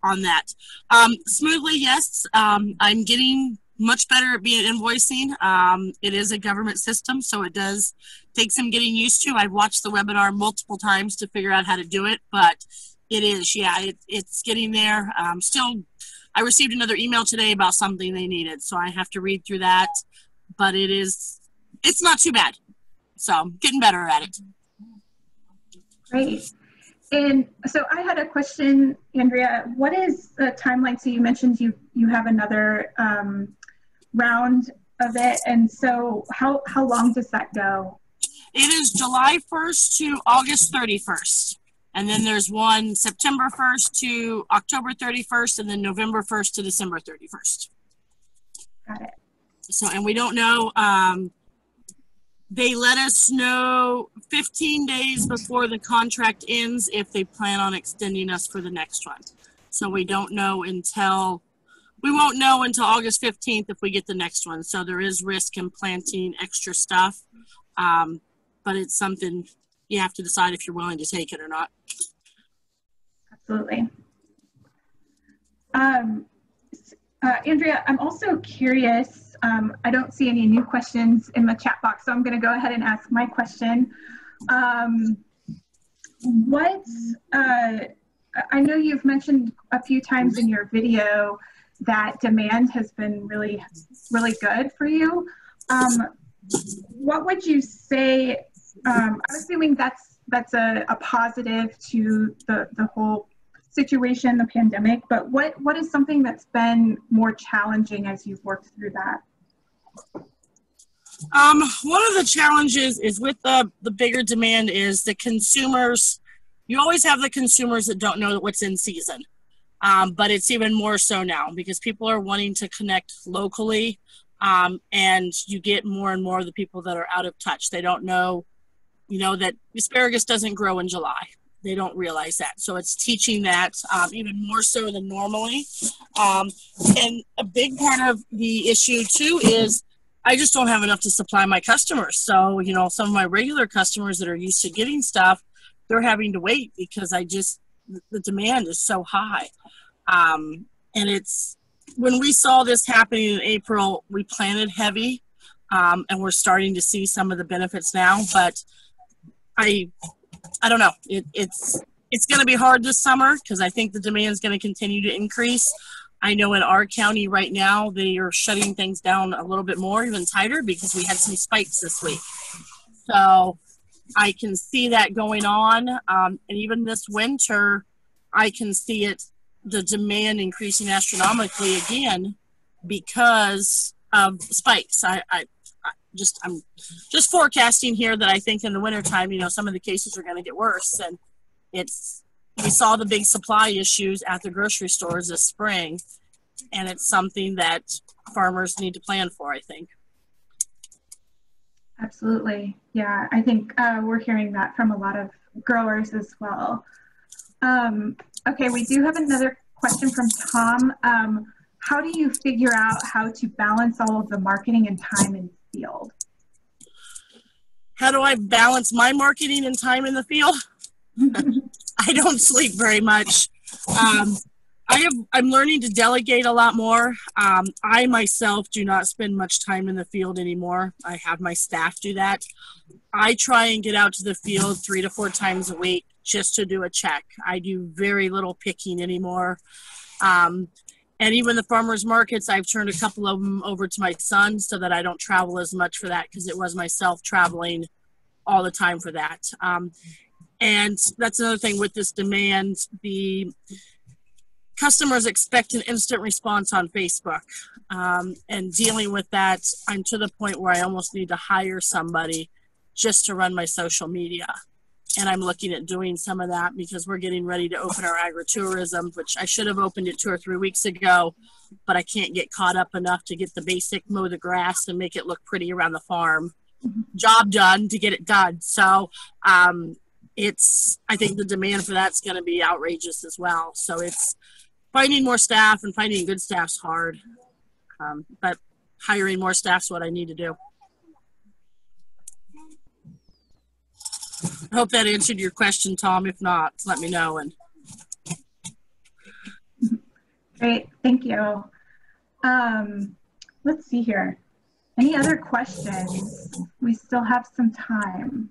on that. Um, smoothly, yes. Um, I'm getting much better at being invoicing. Um, it is a government system, so it does take some getting used to. I've watched the webinar multiple times to figure out how to do it, but it is, yeah, it, it's getting there. Um, still, I received another email today about something they needed, so I have to read through that, but it is, it's not too bad. So getting better at it. Great. And so I had a question, Andrea. What is the timeline? So you mentioned you you have another um, round of it, and so how how long does that go? It is July 1st to August 31st. And then there's one September 1st to October 31st, and then November 1st to December 31st. Got it. So, and we don't know. Um, they let us know 15 days before the contract ends if they plan on extending us for the next one. So we don't know until we won't know until August 15th if we get the next one. So there is risk in planting extra stuff, um, but it's something you have to decide if you're willing to take it or not. Absolutely. Um, uh, Andrea, I'm also curious. Um, I don't see any new questions in the chat box, so I'm going to go ahead and ask my question. Um, what, uh, I know you've mentioned a few times in your video that demand has been really, really good for you. Um, what would you say? Um, I'm assuming that's that's a, a positive to the, the whole situation, the pandemic, but what, what is something that's been more challenging as you've worked through that? Um, one of the challenges is with the, the bigger demand is the consumers, you always have the consumers that don't know what's in season. Um, but it's even more so now because people are wanting to connect locally um, and you get more and more of the people that are out of touch. They don't know, you know, that asparagus doesn't grow in July they don't realize that. So it's teaching that um, even more so than normally. Um, and a big part of the issue too is I just don't have enough to supply my customers. So, you know, some of my regular customers that are used to getting stuff, they're having to wait because I just, the demand is so high. Um, and it's, when we saw this happening in April, we planted heavy um, and we're starting to see some of the benefits now. But I I don't know. It, it's it's going to be hard this summer because I think the demand is going to continue to increase. I know in our county right now they are shutting things down a little bit more, even tighter, because we had some spikes this week. So I can see that going on, um, and even this winter, I can see it the demand increasing astronomically again because of spikes. I, I just I'm just forecasting here that I think in the wintertime, you know, some of the cases are going to get worse. And it's we saw the big supply issues at the grocery stores this spring, and it's something that farmers need to plan for. I think. Absolutely, yeah. I think uh, we're hearing that from a lot of growers as well. Um, okay, we do have another question from Tom. Um, how do you figure out how to balance all of the marketing and time in field? How do I balance my marketing and time in the field? I don't sleep very much. Um, I have. I'm learning to delegate a lot more. Um, I myself do not spend much time in the field anymore. I have my staff do that. I try and get out to the field three to four times a week just to do a check. I do very little picking anymore. Um, and even the farmers markets i've turned a couple of them over to my son so that i don't travel as much for that because it was myself traveling all the time for that. Um, and that's another thing with this demand the customers expect an instant response on facebook um, and dealing with that i'm to the point where i almost need to hire somebody just to run my social media and I'm looking at doing some of that because we're getting ready to open our agritourism, which I should have opened it two or three weeks ago, but I can't get caught up enough to get the basic mow the grass and make it look pretty around the farm. Job done to get it done. So um, it's I think the demand for that's going to be outrageous as well. So it's finding more staff and finding good staff's hard, um, but hiring more staff's what I need to do. I hope that answered your question, Tom. If not, let me know. And great, thank you. Um, let's see here. Any other questions? We still have some time.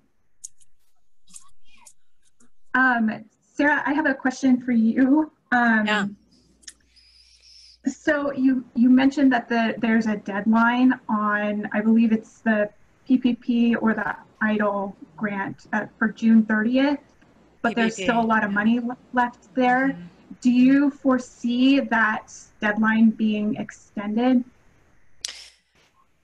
Um, Sarah, I have a question for you. Um, yeah. So you you mentioned that the there's a deadline on I believe it's the PPP or the EIDL grant uh, for June 30th. but there's still a lot of money left there. Mhm. Do you foresee that deadline being extended?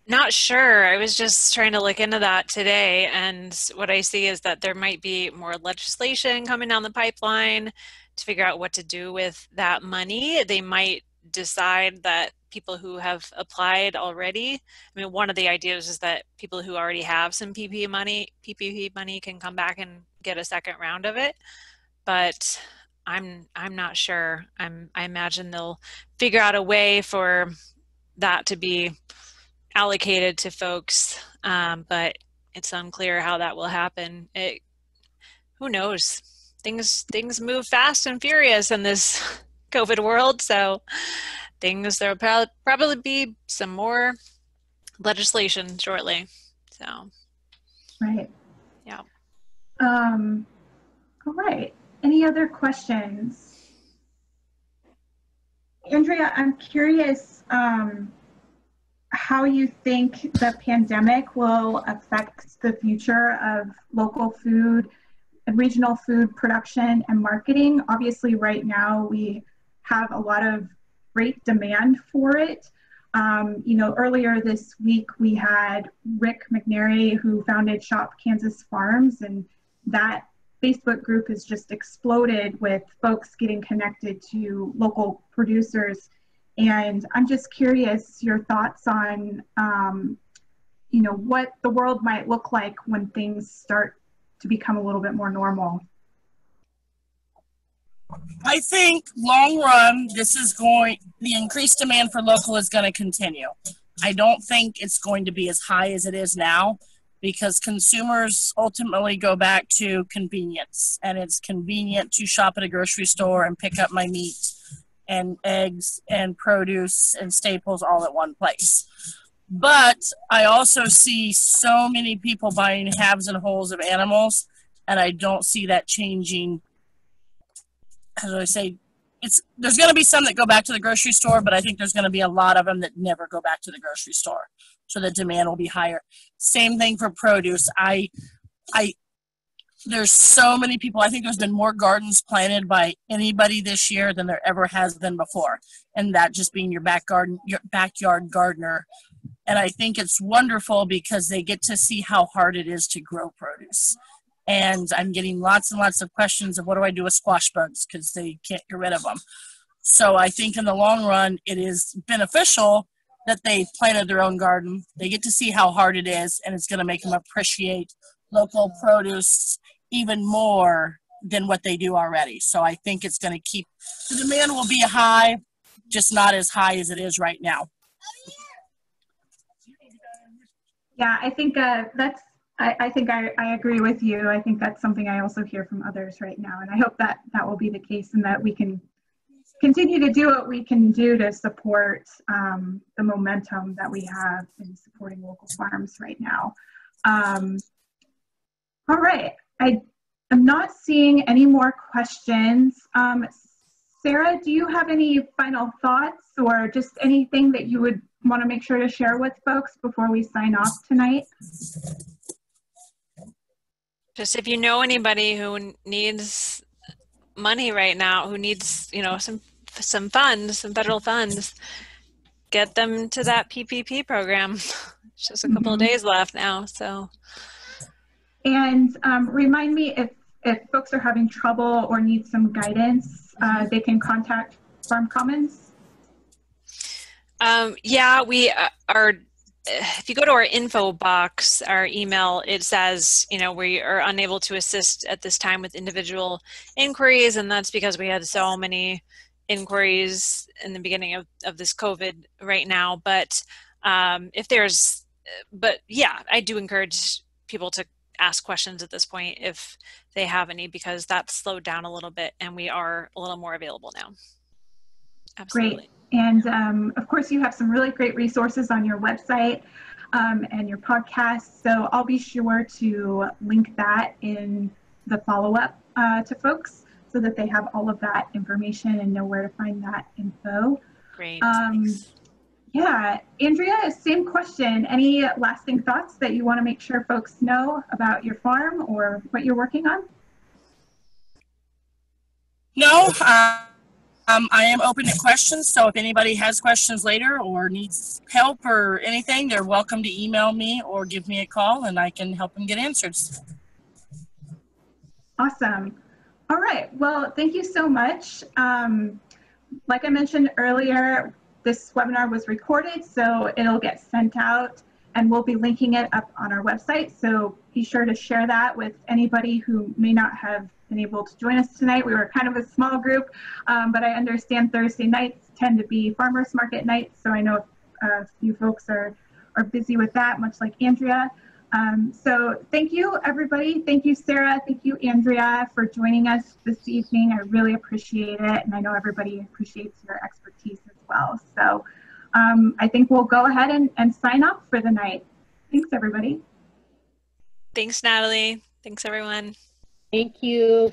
Not sure. I was just trying to look into that today, and what I see is that there might be more legislation coming down the pipeline to figure out what to do with that money. They might decide that people who have applied already, I mean, one of the ideas is that people who already have some PPP money, PPP money can come back and get a second round of it. But I'm I'm not sure. I'm I imagine they'll figure out a way for that to be allocated to folks, um, but it's unclear how that will happen. It, who knows? Things things move fast and furious in this COVID world, so things there'll probably be some more legislation shortly. So Right. Yeah. Um, all right. Any other questions? Andrea, I'm curious um, how you think the pandemic will affect the future of local food and regional food production and marketing. Obviously, right now we have a lot of great demand for it. Um, you know, earlier this week we had Rick McNary, who founded Shop Kansas Farms, and that Facebook group has just exploded with folks getting connected to local producers. And I'm just curious your thoughts on, um, you know, what the world might look like when things start to become a little bit more normal. I think long run, this is going, the increased demand for local is going to continue. I don't think it's going to be as high as it is now because consumers ultimately go back to convenience and it's convenient to shop at a grocery store and pick up my meat and eggs and produce and staples all at one place. But I also see so many people buying halves and wholes of animals, and I don't see that changing do I say, it's there's going to be some that go back to the grocery store, but I think there's going to be a lot of them that never go back to the grocery store. So the demand will be higher. Same thing for produce. I, I, there's so many people. I think there's been more gardens planted by anybody this year than there ever has been before, and that just being your back garden, your backyard gardener. And I think it's wonderful because they get to see how hard it is to grow produce and I'm getting lots and lots of questions of what do I do with squash bugs because they can't get rid of them. So I think in the long run, it is beneficial that they planted their own garden. They get to see how hard it is, and it's going to make them appreciate local produce even more than what they do already. So I think it's going to keep the demand will be high, just not as high as it is right now. Yeah, I think uh, that's. I, I think I, I agree with you. I think that's something I also hear from others right now, and I hope that that will be the case, and that we can continue to do what we can do to support um, the momentum that we have in supporting local farms right now. Um, all right, I am not seeing any more questions. Um, Sarah, do you have any final thoughts or just anything that you would want to make sure to share with folks before we sign off tonight? Just if you know anybody who needs money right now, who needs you know some some funds, some federal funds, get them to that PPP program. It's just a couple of Mhm. days left now, so. And um, remind me if, if folks are having trouble or need some guidance, uh, they can contact Farm Commons. Um, yeah, we uh, are. If you go to our info box, our email, it says, you know, we are unable to assist at this time with individual inquiries, and that's because we had so many inquiries in the beginning of, of this COVID right now. But um, if there's, but yeah, I do encourage people to ask questions at this point if they have any, because that's slowed down a little bit, and we are a little more available now. Absolutely. And um, of course, you have some really great resources on your website um, and your podcast. So I'll be sure to link that in the follow up uh, to folks so that they have all of that information and know where to find that info. Great. Um. Yeah, Andrea, same question. Any lasting thoughts that you want to make sure folks know about your farm or what you're working on? No, uh, um, I am open to questions. So if anybody has questions later or needs help or anything, they're welcome to email me or give me a call and I can help them get answers. Awesome. All right. Well, thank you so much. Um, like I mentioned earlier, this webinar was recorded, so it'll get sent out and we'll be linking it up on our website. So be sure to share that with anybody who may not have been able to join us tonight. We were kind of a small group, um, but I understand Thursday nights tend to be farmers market nights. So I know a few folks are, are busy with that, much like Andrea. Um, so thank you, everybody. Thank you, Sarah. Thank you, Andrea, for joining us this evening. I really appreciate it. And I know everybody appreciates your expertise as well. So um, I think we'll go ahead and, and sign off for the night. Thanks, everybody. Thanks, Natalie. Thanks, everyone. Thank you.